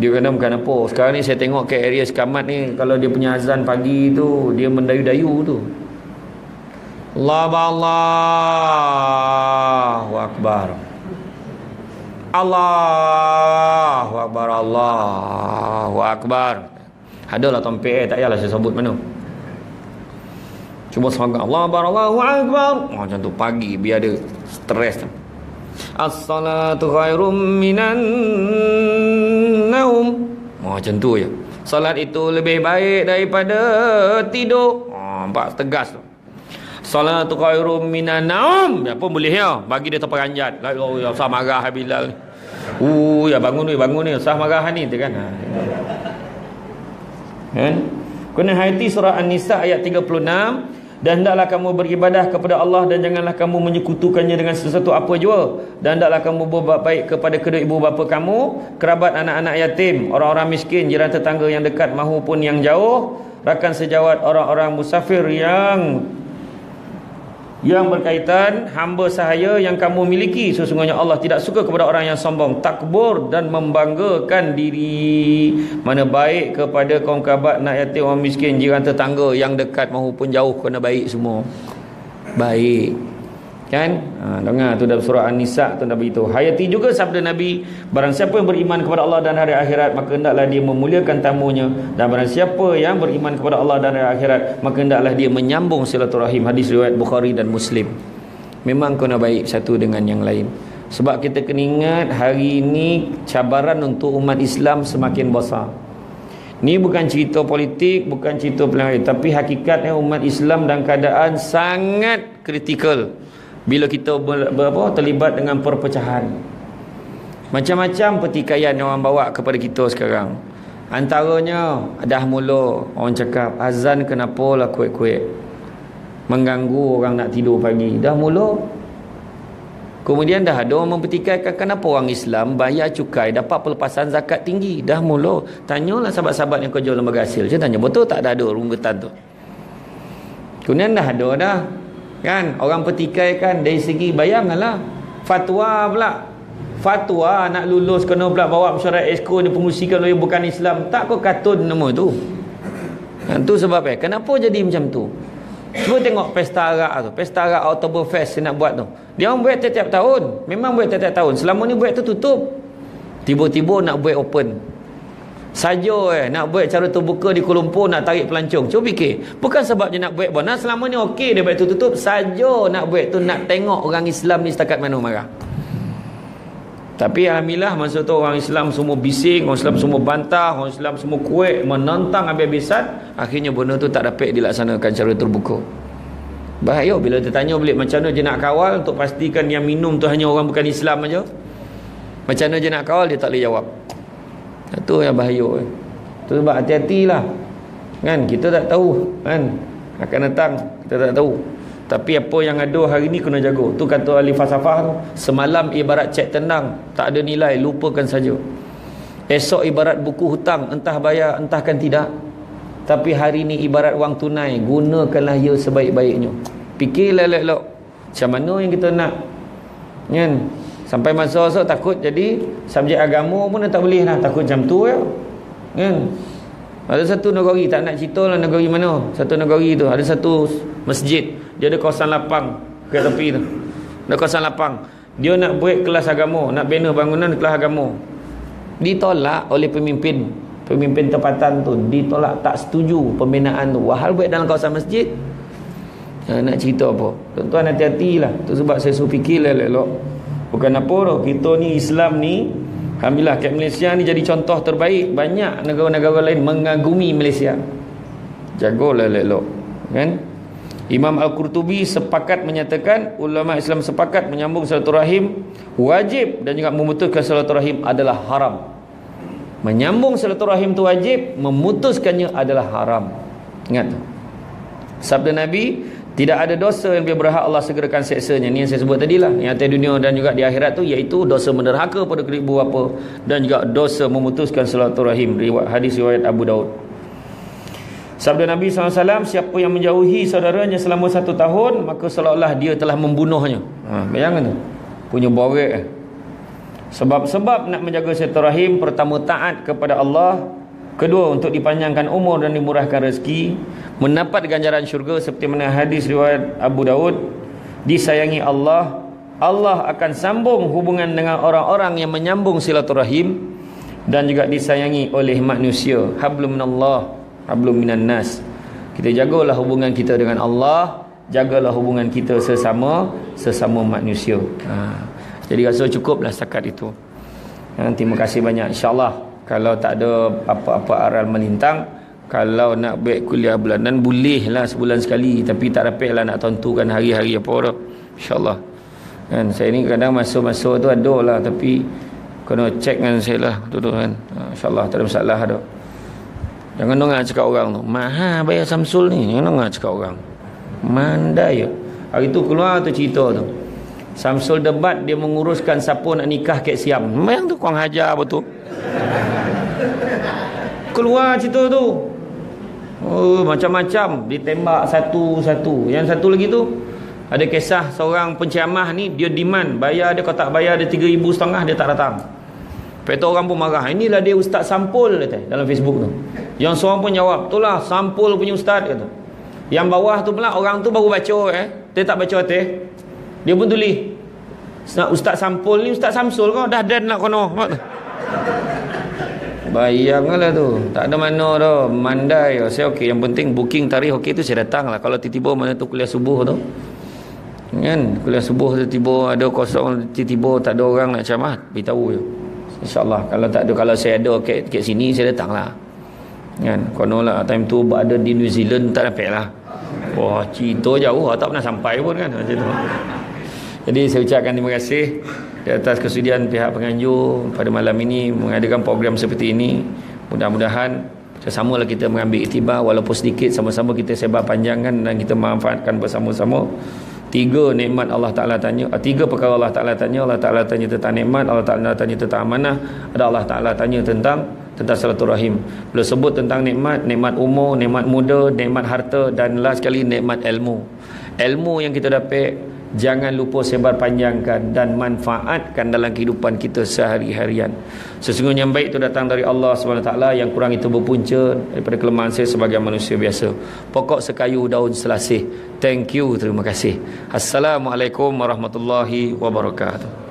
Dia kena bukan apa. Sekarang ni saya tengok ke area Sekamat ni kalau dia punya azan pagi tu dia mendayu-dayu tu. Allah Allahu akbar. Allahu akbar. Allahu akbar. Adalah tompek eh, tak payahlah saya sebut mana. Cuba semangat Allah Akbar Allahu Akbar. Oh, macam tu pagi biar ada stres tu. As-salatu khairum minan naum. Oh, macam tu je. Salat itu lebih baik daripada tidur. Oh, nampak tegas tu. Salatu khairum minan naum. Ya pun boleh ya. Bagi dia terperanjat. La ilaha illallah marah Bilal ni. Uh, ya bangun ni, bangun ni. Sah marah ni tu kan. Ha. Kan? Kena hayati surah An-Nisa ayat 36 dan hendaklah kamu beribadah kepada Allah dan janganlah kamu menyekutukannya dengan sesuatu apa jua dan hendaklah kamu berbuat baik kepada kedua ibu bapa kamu kerabat anak-anak yatim orang-orang miskin jiran tetangga yang dekat mahupun yang jauh rakan sejawat orang-orang musafir yang yang berkaitan hamba sahaya yang kamu miliki sesungguhnya Allah tidak suka kepada orang yang sombong takbur dan membanggakan diri. Mana baik kepada kaum kerabat nak yatim orang miskin jiran tetangga yang dekat maupun jauh kena baik semua. Baik kan? Ha, dengar tu dalam surah An-Nisa tu Nabi itu hayati juga sabda Nabi barang siapa yang beriman kepada Allah dan hari akhirat maka hendaklah dia memuliakan tamunya. Dan barang siapa yang beriman kepada Allah dan hari akhirat maka hendaklah dia menyambung silaturahim. Hadis riwayat Bukhari dan Muslim. Memang kena baik satu dengan yang lain. Sebab kita kena ingat hari ini cabaran untuk umat Islam semakin besar. Ni bukan cerita politik, bukan cerita pelanggaran, tapi hakikatnya umat Islam dalam keadaan sangat kritikal bila kita ber, ber, apa, terlibat dengan perpecahan. Macam-macam pertikaian yang orang bawa kepada kita sekarang. Antaranya dah mula orang cakap azan kenapa lah kuat-kuat mengganggu orang nak tidur pagi. Dah mula kemudian dah ada orang mempertikaikan kenapa orang Islam bayar cukai dapat pelepasan zakat tinggi? Dah mula tanyalah sahabat-sahabat yang kerja lembaga hasil. Saya tanya betul tak ada runggetan tu? Kemudian dah ada dah kan? Orang petikai kan dari segi bayangkanlah fatwa pula. Fatwa nak lulus kena pula bawa mesyuarat esko ni pengusikan oleh bukan Islam. Tak kau katun nama tu. Kan tu sebab eh kenapa jadi macam tu? Cuba tengok pesta arak tu. Pesta arak Oktoberfest nak buat tu. Dia orang buat setiap tahun. Memang buat setiap tahun. Selama ni buat tu tutup. Tiba-tiba nak buat open Saja eh nak buat cara terbuka di Kuala Lumpur nak tarik pelancong. Cuba fikir. Bukan sebab dia nak buat bonus selama ni okey dia buat tutup. Saja nak buat tu nak tengok orang Islam ni setakat mana marah. Tapi Alhamdulillah masa tu orang Islam semua bising, orang Islam semua bantah, orang Islam semua kuat, menentang habis-habisan. Akhirnya benda tu tak dapat dilaksanakan secara terbuka. Bahaya bila dia balik macam mana dia nak kawal untuk pastikan yang minum tu hanya orang bukan Islam aja. Macam mana dia nak kawal dia tak boleh jawab. Itu yang bahaya. Eh. Itu sebab hati-hatilah. Kan kita tak tahu kan akan datang kita tak tahu. Tapi apa yang ada hari ni kena jaga. Tu kata ahli falsafah tu. Semalam ibarat cek tenang. Tak ada nilai. Lupakan saja. Esok ibarat buku hutang. Entah bayar, entahkan tidak. Tapi hari ni ibarat wang tunai. Gunakanlah ia sebaik-baiknya. Fikirlah elok-elok. Macam mana yang kita nak. Kan? Sampai masa esok takut jadi subjek agama pun tak boleh lah. Takut macam tu ya. Kan? Ada satu negeri. Tak nak cerita lah negeri mana. Satu negeri tu. Ada satu masjid. Dia ada kawasan lapang ke tepi tu. Ada kawasan lapang. Dia nak buat kelas agama, nak bina bangunan kelas agama. Ditolak oleh pemimpin pemimpin tempatan tu ditolak tak setuju pembinaan tu wahal buat dalam kawasan masjid ha, nak cerita apa tuan-tuan hati-hati lah tu sebab saya suruh fikir elok bukan apa tu kita ni Islam ni Alhamdulillah kat Malaysia ni jadi contoh terbaik banyak negara-negara lain mengagumi Malaysia jagolah elok kan Imam Al-Qurtubi sepakat menyatakan ulama Islam sepakat menyambung silaturahim wajib dan juga memutuskan silaturahim adalah haram. Menyambung silaturahim itu wajib, memutuskannya adalah haram. Ingat tu. Sabda Nabi, tidak ada dosa yang lebih berhak Allah segerakan seksanya. Ini yang saya sebut tadi lah. Yang atas dunia dan juga di akhirat tu iaitu dosa menderhaka pada keribu apa dan juga dosa memutuskan silaturahim. Hadis riwayat Abu Daud. Sabda Nabi SAW, siapa yang menjauhi saudaranya selama satu tahun, maka seolah-olah dia telah membunuhnya. Ha, bayangkan tu. Punya borek. Sebab-sebab nak menjaga silaturahim, pertama taat kepada Allah, kedua untuk dipanjangkan umur dan dimurahkan rezeki, mendapat ganjaran syurga seperti mana hadis riwayat Abu Daud, disayangi Allah, Allah akan sambung hubungan dengan orang-orang yang menyambung silaturahim dan juga disayangi oleh manusia. Hablum minallah hablum minan nas. Kita jagalah hubungan kita dengan Allah jagalah hubungan kita sesama sesama manusia. Ha. jadi rasa cukuplah setakat itu. Ha, terima kasih banyak. insyaAllah kalau tak ada apa-apa aral melintang kalau nak buat kuliah bulanan boleh lah sebulan sekali tapi tak dapat lah nak tentukan hari-hari apa dah insyaAllah kan saya ni kadang masuk-masuk tu ada lah tapi kena cek dengan saya lah tu kan ha, insyaAllah tak ada masalah dah Jangan dengar cakap orang tu. Mahal bayar Samsul ni. Jangan dengar cakap orang. Mandai ya. Hari tu keluar tu cerita tu. Samsul debat dia menguruskan siapa nak nikah Kek Siam. Memang tu kurang hajar apa tu. Keluar cerita tu. Oh, macam-macam ditembak satu-satu. Yang satu lagi tu ada kisah seorang pencamah ni dia demand bayar dia kalau tak bayar dia 3000 setengah dia tak datang. Lepas orang pun marah. Inilah dia ustaz sampul kata, dalam Facebook tu. Yang seorang pun jawab, itulah sampul punya ustaz kata. Yang bawah tu pula orang tu baru baca eh. Dia tak baca teh. Dia pun tulis. Ustaz sampul ni ustaz Samsul kau dah dan nak kono. Bayanglah tu. Tak ada mana tu. Mandai. Saya okey. Yang penting booking tarikh okey tu saya datang lah. Kalau tiba-tiba mana tu kuliah subuh tu. Kan? Kuliah subuh tiba-tiba ada kosong. Tiba-tiba tak ada orang nak ceramah. Beritahu je. InsyaAllah kalau tak ada kalau saya ada kat, kat sini saya datang lah kan kono lah time tu ada di New Zealand tak dapat lah wah cerita jauh tak pernah sampai pun kan macam tu jadi saya ucapkan terima kasih di atas kesudian pihak penganjur pada malam ini mengadakan program seperti ini. Mudah-mudahan sesamalah kita mengambil itibar walaupun sedikit sama-sama kita sebar panjangkan dan kita manfaatkan bersama-sama. Tiga nikmat Allah Ta'ala tanya ah, tiga perkara Allah Ta'ala tanya. Allah Ta'ala tanya tentang nikmat Allah Ta'ala tanya tentang amanah ada Allah Ta'ala tanya tentang tentang rahim bila sebut tentang nikmat nikmat umur, nikmat muda nikmat harta dan last sekali nikmat ilmu. Ilmu yang kita dapat jangan lupa sebar panjangkan dan manfaatkan dalam kehidupan kita sehari-harian. Sesungguhnya yang baik itu datang dari Allah SWT yang kurang itu berpunca daripada kelemahan saya sebagai manusia biasa. Pokok sekayu daun selasih. Thank you terima kasih. Assalamualaikum warahmatullahi wabarakatuh